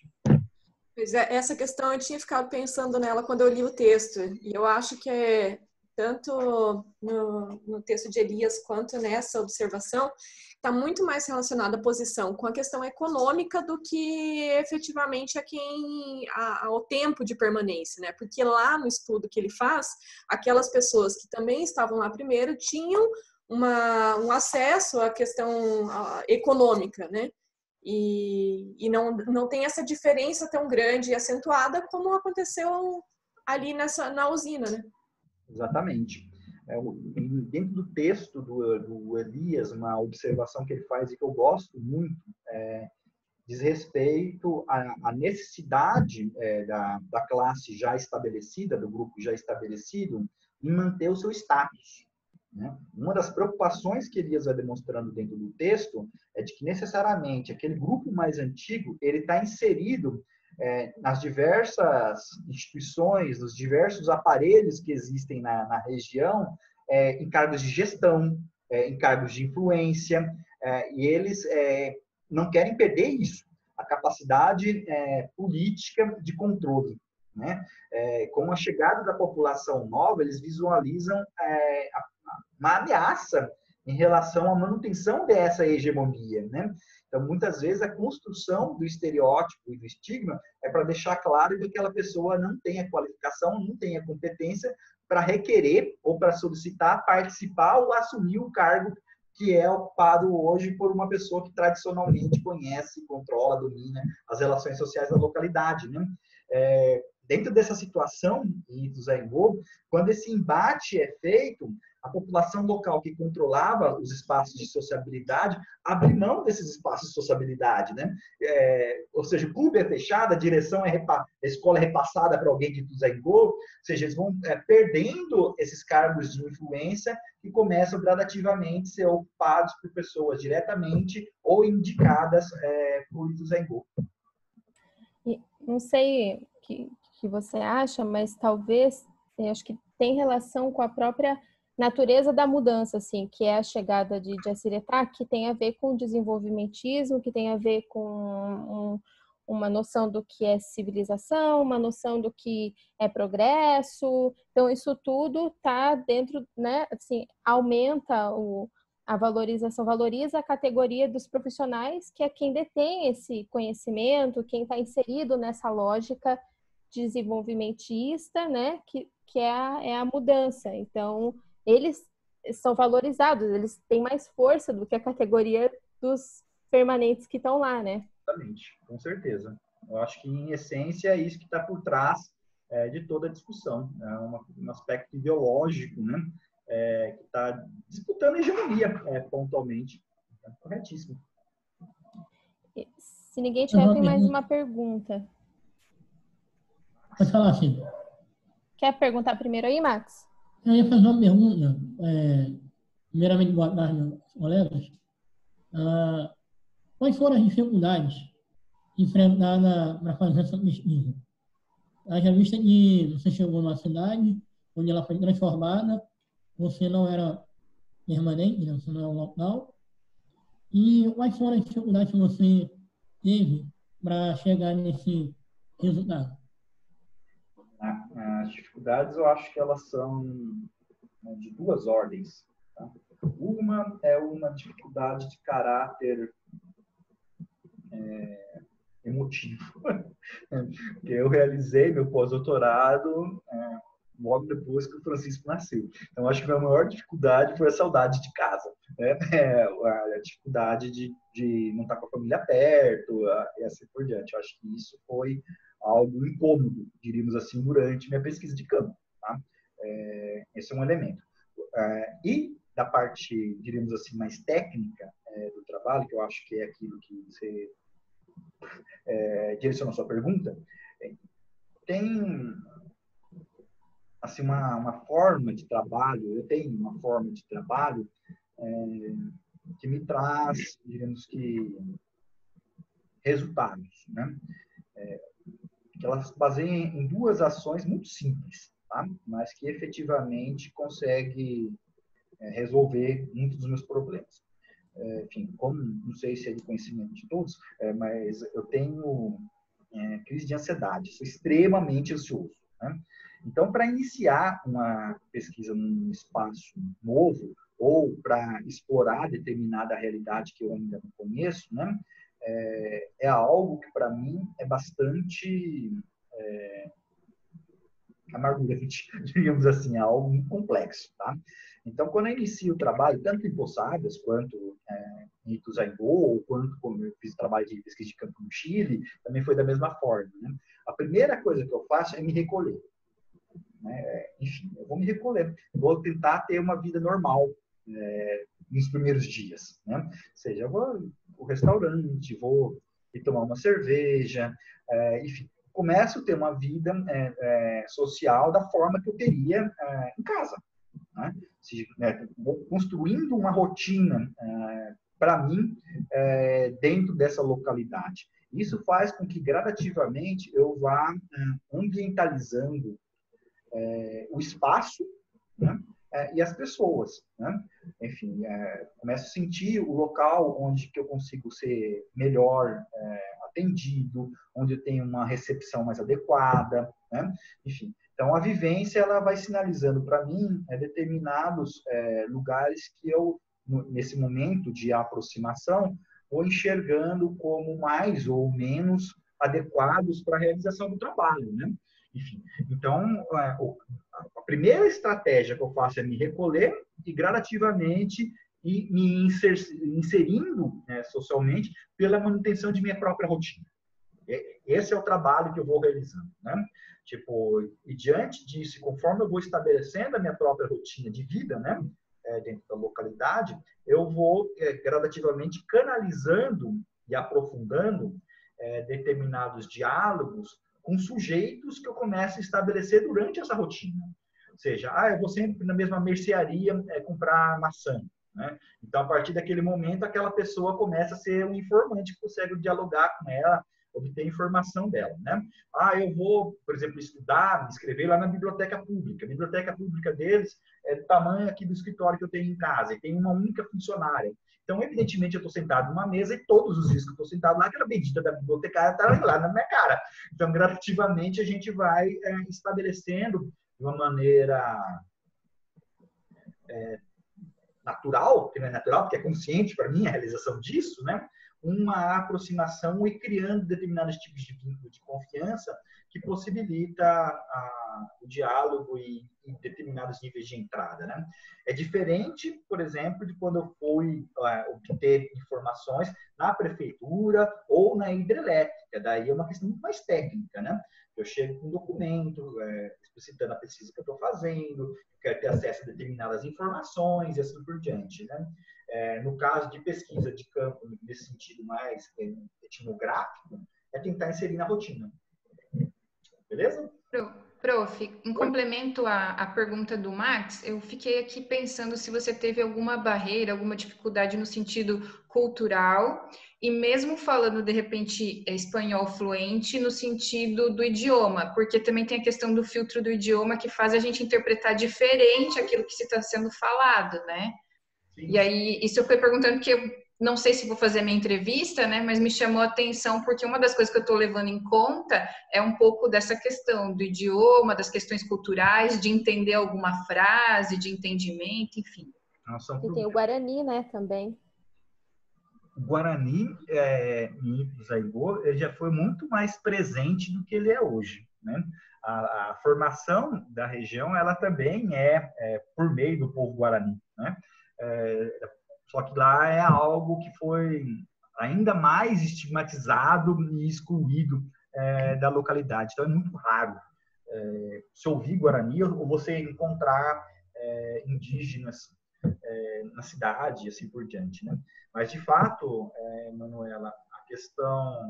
Pois é, essa questão eu tinha ficado pensando nela quando eu li o texto. E eu acho que é tanto no, no texto de Elias quanto nessa observação, está muito mais relacionada à posição com a questão econômica do que efetivamente a quem a, ao tempo de permanência, né? Porque lá no estudo que ele faz, aquelas pessoas que também estavam lá primeiro tinham uma, um acesso à questão econômica, né? E, e não, não tem essa diferença tão grande e acentuada como aconteceu ali nessa na usina, né? Exatamente. É, dentro do texto do, do, Elias, uma observação que ele faz e que eu gosto muito é, diz respeito à, à necessidade é, da, da classe já estabelecida, do grupo já estabelecido, em manter o seu status. Né? Uma das preocupações que Elias vai demonstrando dentro do texto é de que necessariamente aquele grupo mais antigo ele está inserido é, nas diversas instituições, nos diversos aparelhos que existem na, na região, é, em cargos de gestão, é, em cargos de influência, é, e eles é, não querem perder isso, a capacidade é, política de controle. Né? com a chegada da população nova, eles visualizam uma ameaça em relação à manutenção dessa hegemonia, né? Então, muitas vezes, a construção do estereótipo e do estigma é para deixar claro que aquela pessoa não tem a qualificação, não tem a competência para requerer ou para solicitar participar ou assumir o cargo que é ocupado hoje por uma pessoa que tradicionalmente conhece, controla, domina as relações sociais da localidade. Né? É, dentro dessa situação do Zaingô, quando esse embate é feito, a população local que controlava os espaços de sociabilidade abre mão desses espaços de sociabilidade, né? É, ou seja, o clube é fechado, a direção é a escola é repassada para alguém de Tuzangô, ou seja, eles vão é, perdendo esses cargos de influência e começam gradativamente a ser ocupados por pessoas diretamente ou indicadas é, por Tuzangô. Não sei o que, que você acha, mas talvez, acho que tem relação com a própria natureza da mudança, assim, que é a chegada de Jaciretá, que tem a ver com desenvolvimentismo, que tem a ver com um, uma noção do que é civilização, uma noção do que é progresso. Então, isso tudo está dentro, né, assim, aumenta o, a valorização, valoriza a categoria dos profissionais, que é quem detém esse conhecimento, quem está inserido nessa lógica desenvolvimentista, né, que, que é, a, é a mudança. Então, eles são valorizados, eles têm mais força do que a categoria dos permanentes que estão lá, né? Exatamente, com certeza. Eu acho que, em essência, é isso que está por trás é, de toda a discussão. É uma, um aspecto ideológico, né? É, que está disputando a hegemonia, é, pontualmente. É corretíssimo. Se ninguém tiver, tem mais uma pergunta. Pode falar, sim. Quer perguntar primeiro aí, Max? Eu ia fazer uma pergunta, é, primeiramente, boa tarde, meus colegas. Ah, quais foram as dificuldades enfrentadas para fazer essa pesquisa? Haja vista que você chegou numa cidade onde ela foi transformada, você não era permanente, né? você não é local. E quais foram as dificuldades que você teve para chegar nesse resultado? As dificuldades, eu acho que elas são né, de duas ordens. Tá? Uma é uma dificuldade de caráter é, emotivo. eu realizei meu pós-doutorado é, logo depois que o Francisco nasceu. Então, acho que a maior dificuldade foi a saudade de casa. Né? É, a dificuldade de, de não estar com a família perto e assim por diante. Eu acho que isso foi algo incômodo, diríamos assim, durante minha pesquisa de campo. Tá? É, esse é um elemento. É, e da parte, diríamos assim, mais técnica é, do trabalho, que eu acho que é aquilo que você é, direcionou a sua pergunta, tem assim uma, uma forma de trabalho, eu tenho uma forma de trabalho é, que me traz, digamos que, resultados, né? Que elas se baseiam em duas ações muito simples, tá? mas que efetivamente consegue é, resolver muitos dos meus problemas. É, enfim, como não sei se é de conhecimento de todos, é, mas eu tenho crise de ansiedade, sou extremamente ansioso. Né? Então, para iniciar uma pesquisa num espaço novo ou para explorar determinada realidade que eu ainda não conheço, né, é, é algo que para mim é bastante é, amargurante, digamos assim, é algo complexo, tá? Então, quando eu inicio o trabalho, tanto em Poçadas quanto é, em Ituzaingó, quanto como eu fiz trabalho de pesquisa de campo no Chile, também foi da mesma forma. Né? A primeira coisa que eu faço é me recolher. Né? Enfim, eu vou me recolher, vou tentar ter uma vida normal é, nos primeiros dias. Né? Seja, vou ao restaurante, vou ir tomar uma cerveja, é, enfim, começo a ter uma vida é, é social da forma que eu teria é, em casa. Né? Se, né, construindo uma rotina é, para mim dentro dessa localidade. Isso faz com que gradativamente eu vá ambientalizando o espaço né? É, e as pessoas. Né? Enfim, é, começo a sentir o local onde que eu consigo ser melhor é, atendido, onde eu tenho uma recepção mais adequada. Né? Enfim, então a vivência ela vai sinalizando para mim é, determinados é, lugares que eu, nesse momento de aproximação, vou enxergando como mais ou menos adequados para a realização do trabalho, né? Enfim, então, é, primeira estratégia que eu faço é me recolher e gradativamente e me inserindo né, socialmente pela manutenção de minha própria rotina. Esse é o trabalho que eu vou realizando, né? Tipo, e diante disso, conforme eu vou estabelecendo a minha própria rotina de vida, né, é, dentro da localidade, eu vou é, gradativamente canalizando e aprofundando é, determinados diálogos com sujeitos que eu começo a estabelecer durante essa rotina. Seja, ah, eu vou sempre na mesma mercearia é, comprar maçã. Né? Então, a partir daquele momento, aquela pessoa começa a ser um informante que consegue dialogar com ela, obter informação dela. Né? Ah, eu vou, por exemplo, estudar, me inscrever lá na biblioteca pública. A biblioteca pública deles é do tamanho aqui do escritório que eu tenho em casa, e tem uma única funcionária. Então, evidentemente, eu estou sentado numa mesa e todos os dias que eu estou sentado lá, aquela bendita da bibliotecária está lá na minha cara. Então, gradativamente, a gente vai é, estabelecendo de uma maneira é, natural, que não é natural, porque é consciente para mim a realização disso, né? uma aproximação e criando determinados tipos de vínculo de confiança que possibilita a, o diálogo e, e, determinados níveis de entrada. Né? É diferente, por exemplo, de quando eu fui uh, obter informações na prefeitura ou na hidrelétrica. Daí é uma questão muito mais técnica. Né? Eu chego com um documento é, explicitando a pesquisa que eu estou fazendo, quero ter acesso a determinadas informações e assim por diante. Né? É, no caso de pesquisa de campo, nesse sentido mais etnográfico, é tentar inserir na rotina. Beleza? Prof, em complemento à, à, pergunta do Max, eu fiquei aqui pensando se você teve alguma barreira, alguma dificuldade no sentido cultural, e mesmo falando de repente espanhol fluente, no sentido do idioma, porque também tem a questão do filtro do idioma que faz a gente interpretar diferente aquilo que está sendo falado, né? Sim. E aí, isso eu fui perguntando porque não sei se vou fazer a minha entrevista, né, mas me chamou a atenção porque uma das coisas que eu estou levando em conta é um pouco dessa questão do idioma, das questões culturais, de entender alguma frase, de entendimento, enfim. Nossa, e tem o Guarani, né, também. O Guarani, é, em Zaigô, ele já foi muito mais presente do que ele é hoje, né? A, a formação da região, ela também é, é, por meio do povo Guarani, né? É, só que lá é algo que foi ainda mais estigmatizado e excluído é, da localidade. Então é muito raro é, se ouvir Guarani ou você encontrar é, indígenas é, na cidade e assim por diante. Né? Mas, de fato, é, Manuela, a questão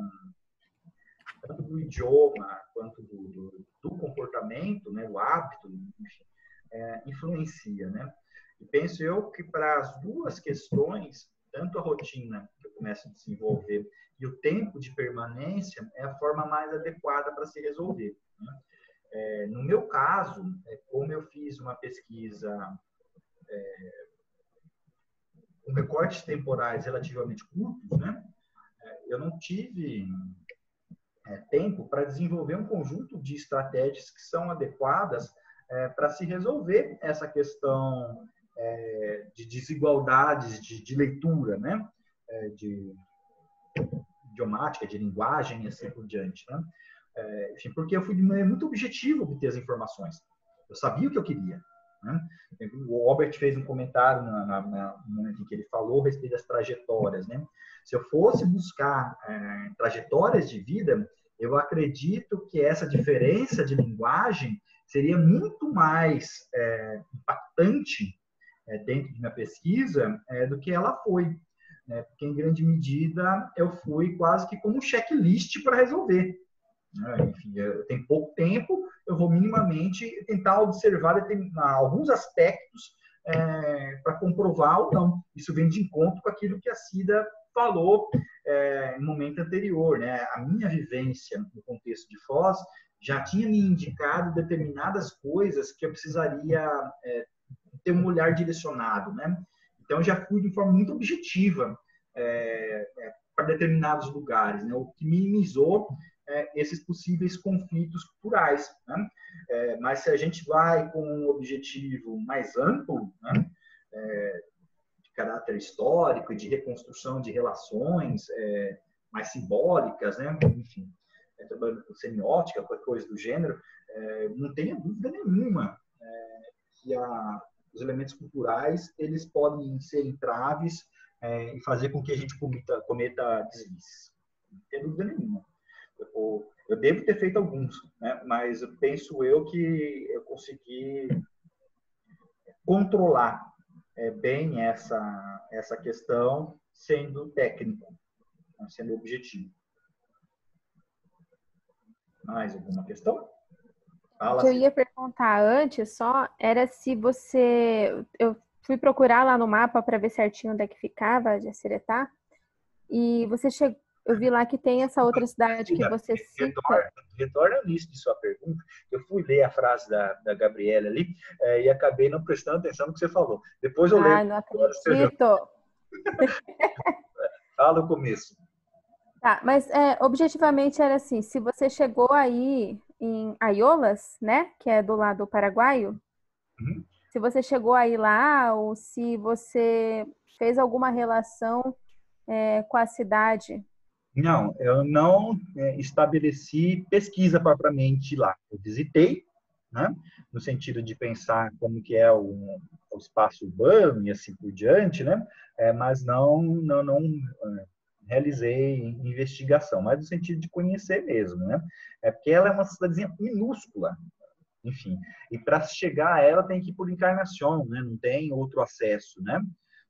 tanto do idioma quanto do, do, do comportamento, né, o hábito, enfim, é, influencia. Né? E penso eu que para as duas questões, tanto a rotina que eu começo a desenvolver e o tempo de permanência é a forma mais adequada para se resolver. Né? É, no meu caso, é, como eu fiz uma pesquisa é, com recortes temporais relativamente curtos, né? É, eu não tive é, tempo para desenvolver um conjunto de estratégias que são adequadas é, para se resolver essa questão é, de desigualdades de, de leitura, né? É, de idiomática, de linguagem e assim por diante. Né? É, enfim, porque eu fui de maneira muito objetiva obter as informações. Eu sabia o que eu queria. Né? O Albert fez um comentário na, na, na, no momento em que ele falou a respeito das trajetórias. Né? Se eu fosse buscar é, trajetórias de vida, eu acredito que essa diferença de linguagem seria muito mais é, impactante dentro de minha pesquisa é, do que ela foi. Né? Porque, em grande medida, eu fui quase que como um checklist para resolver. Né? Enfim, tenho pouco tempo, eu vou minimamente tentar observar alguns aspectos é, para comprovar ou não. Isso vem de encontro com aquilo que a Cida falou é, no momento anterior. Né? A minha vivência no contexto de Foz já tinha me indicado determinadas coisas que eu precisaria é, ter um olhar direcionado, né? Então, já fui de forma muito objetiva é, é, para determinados lugares, né? O que minimizou é, esses possíveis conflitos culturais, né? É, mas se a gente vai com um objetivo mais amplo, né? É, de caráter histórico e de reconstrução de relações é, mais simbólicas, né? Enfim, trabalhando com semiótica, qualquer coisa do gênero, não tenha dúvida nenhuma que a os elementos culturais eles podem ser entraves é, e fazer com que a gente cometa, cometa deslize. Não tem dúvida nenhuma. Eu, eu devo ter feito alguns, né? mas penso eu que eu consegui controlar é, bem essa, essa questão sendo técnico, sendo objetivo. Mais alguma questão? Fala o que eu ia perguntar antes só era se você. Eu fui procurar lá no mapa para ver certinho onde é que ficava, de Aceretá, e você chegou. Eu vi lá que tem essa outra cidade que você cita. Retorna, retorna ao início de sua pergunta. Eu fui ler a frase da, da Gabriela ali é, e acabei não prestando atenção no que você falou. Depois eu leio. Ah, não acredito. Fala o começo. Tá, mas é, objetivamente era assim: se você chegou aí em Aiolas, né, que é do lado paraguaio, uhum. se você chegou aí lá ou se você fez alguma relação é, com a cidade. Não, eu não é, estabeleci pesquisa propriamente lá. Eu visitei, né, no sentido de pensar como que é o, o espaço urbano e assim por diante, né, é, mas não, não, não é, realizei investigação, mas no sentido de conhecer mesmo, né? É porque ela é uma cidadezinha minúscula, enfim. E para chegar a ela tem que ir por Encarnação, né? Não tem outro acesso, né?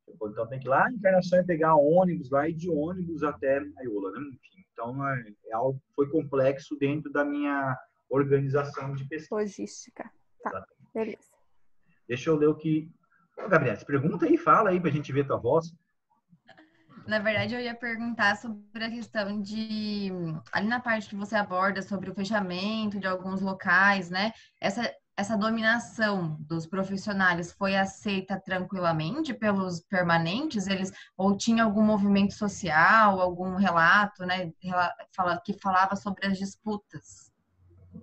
Então tem que ir lá Encarnação e pegar ônibus lá e de ônibus até Aiola, né? Enfim, então é, é algo foi complexo dentro da minha organização de pesquisa. Logística. Tá, beleza. Deixa eu ler o que. Ô, Gabriela, pergunta aí, fala aí para a gente ver tua voz. Na verdade, eu ia perguntar sobre a questão de. Ali na parte que você aborda sobre o fechamento de alguns locais, né? Essa, essa dominação dos profissionais foi aceita tranquilamente pelos permanentes? Eles ou tinha algum movimento social, algum relato, né, que falava sobre as disputas?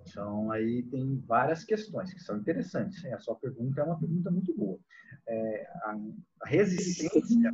Então aí tem várias questões que são interessantes. A sua pergunta é uma pergunta muito boa. É, a, resistência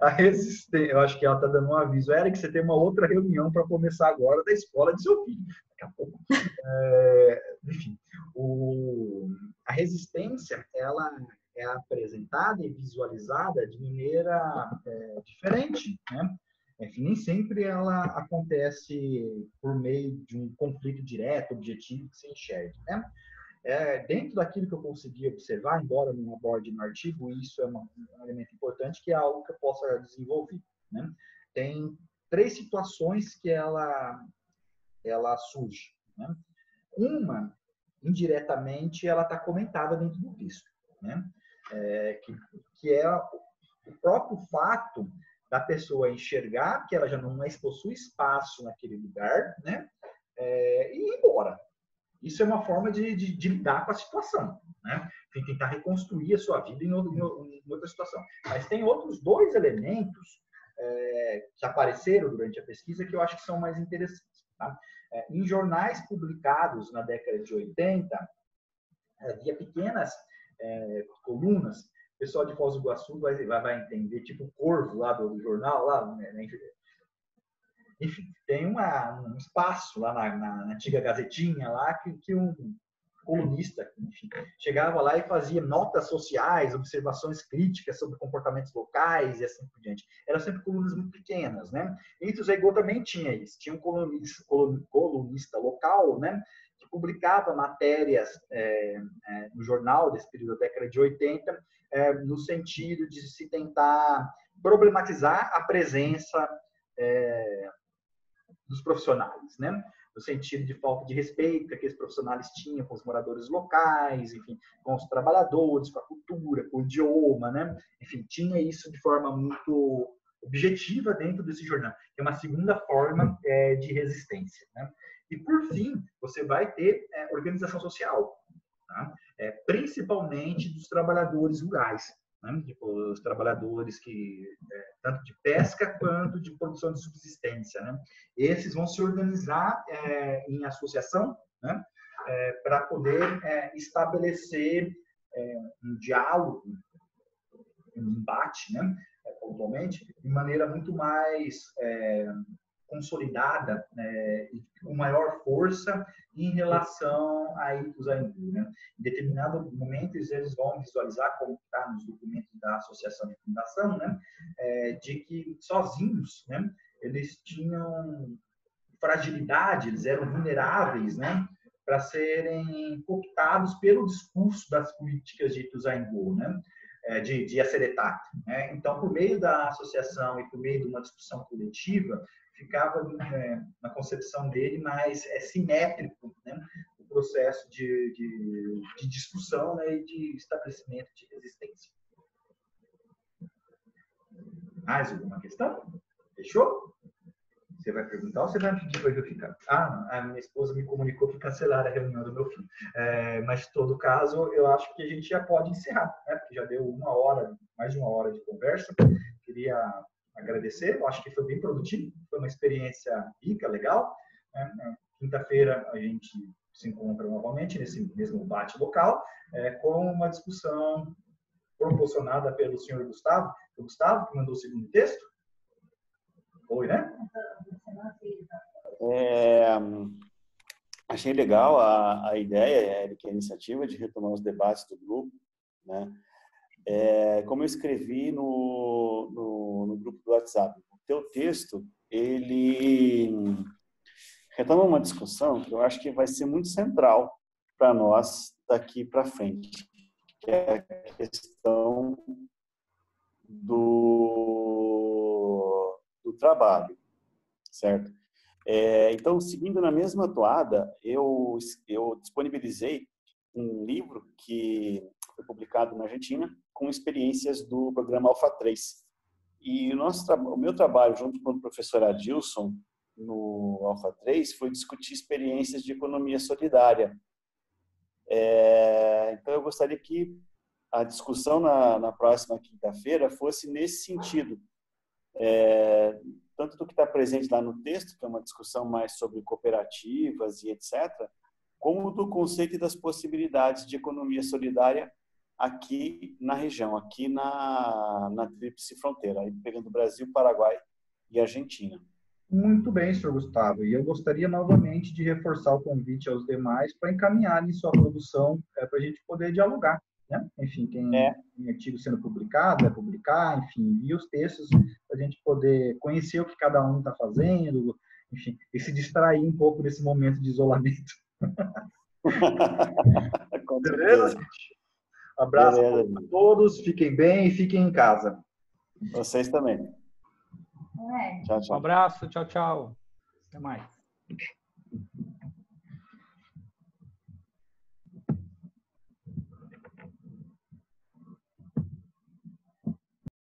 a resistência, eu acho que ela está dando um aviso. Eric, você tem uma outra reunião para começar agora da escola de seu filho. Daqui a pouco. É, enfim, o, a resistência, ela é apresentada e visualizada de maneira é, diferente, né? Enfim, nem sempre ela acontece por meio de um conflito direto, objetivo que se enxergue, né? É, dentro daquilo que eu consegui observar, embora não aborde no artigo, isso é uma, um elemento importante que é algo que eu possa desenvolver. Né? Tem três situações que ela, ela surge. Né? Uma, indiretamente, ela está comentada dentro do texto, né? É, que, que é o próprio fato da pessoa enxergar que ela já não mais possui espaço naquele lugar, né? É, e ir embora. Isso é uma forma de, de, de lidar com a situação, né? Tem tentar reconstruir a sua vida em, em, em outra situação. Mas tem outros dois elementos é, que apareceram durante a pesquisa que eu acho que são mais interessantes. Tá? É, em jornais publicados na década de 80, havia pequenas é, colunas. O pessoal de Foz do Iguaçu vai, vai, vai entender, tipo o Corvo lá do, do jornal, lá, né, né enfim, tem uma, um espaço lá na, na, na, antiga Gazetinha lá que, que um colunista enfim, chegava lá e fazia notas sociais, observações críticas sobre comportamentos locais e assim por diante. Eram sempre colunas muito pequenas, né? Entre os Ego também tinha isso. Tinha um colunista, colunista local, né? Publicava matérias é, é, no jornal desse período da década de 80, é, no sentido de se tentar problematizar a presença é, dos profissionais, né? No sentido de falta de respeito que aqueles profissionais tinham com os moradores locais, enfim, com os trabalhadores, com a cultura, com o idioma, né? Enfim, tinha isso de forma muito objetiva dentro desse jornal. É uma segunda forma é, de resistência, né? E por fim, você vai ter é, organização social, tá? é, principalmente dos trabalhadores rurais né? tipo, os trabalhadores que é, tanto de pesca quanto de produção de subsistência, né? Esses vão se organizar é, em associação, né? É, para poder é, estabelecer um diálogo, um embate, né? Pontualmente, de maneira muito mais consolidada né, com maior força em relação a Ituzaingó. Né? Em determinado momento, eles vão visualizar, como está nos documentos da Associação de Fundação, né, é, de que sozinhos né, eles tinham fragilidade, eles eram vulneráveis né, para serem cooptados pelo discurso das políticas de Ituzaingó. Né? É, de, de. Né? Então, por meio da associação e por meio de uma discussão coletiva, ficava é, na concepção dele mais é, simétrico né? o processo de, de, de discussão né? e de estabelecimento de resistência. Mais alguma questão? Fechou? Você vai perguntar ou você vai pedir para eu ficar? Ah, a minha esposa me comunicou que cancelaram a reunião do meu filho. É, mas, em todo caso, eu acho que a gente já pode encerrar, né? porque já deu uma hora, mais de uma hora de conversa. Queria agradecer, eu acho que foi bem produtivo, foi uma experiência rica, legal. Né? Quinta-feira a gente se encontra novamente nesse mesmo bate local, é, com uma discussão proporcionada pelo senhor Gustavo, o Gustavo, que mandou o segundo texto. Oi, né? É, achei legal a, a ideia, Eric, a iniciativa de retomar os debates do grupo, né? É, como eu escrevi no, no, no, grupo do WhatsApp, o teu texto, ele retoma uma discussão que eu acho que vai ser muito central para nós daqui para frente, que é a questão do do trabalho, certo? É, então, seguindo na mesma toada, eu, eu disponibilizei um livro que foi publicado na Argentina com experiências do programa Alpha 3. E o, nosso, o meu trabalho, junto com o professor Adilson, no Alpha 3, foi discutir experiências de economia solidária. É, então, eu gostaria que a discussão na, na próxima quinta-feira fosse nesse sentido. É, tanto do que está presente lá no texto, que é uma discussão mais sobre cooperativas e etc., como do conceito e das possibilidades de economia solidária aqui na região, aqui na, na Tríplice Fronteira, aí pegando Brasil, Paraguai e Argentina. Muito bem, senhor Gustavo. E eu gostaria novamente de reforçar o convite aos demais para encaminharem sua produção é, para a gente poder dialogar. Né? Enfim, quem é. tem artigo sendo publicado, vai publicar, enfim, envia os textos para a gente poder conhecer o que cada um está fazendo, enfim, e se distrair um pouco desse momento de isolamento. Beleza, gente? Abraço Beleza. a todos, fiquem bem e fiquem em casa. Vocês também. É. Tchau, tchau. Um abraço, tchau, tchau. Até mais.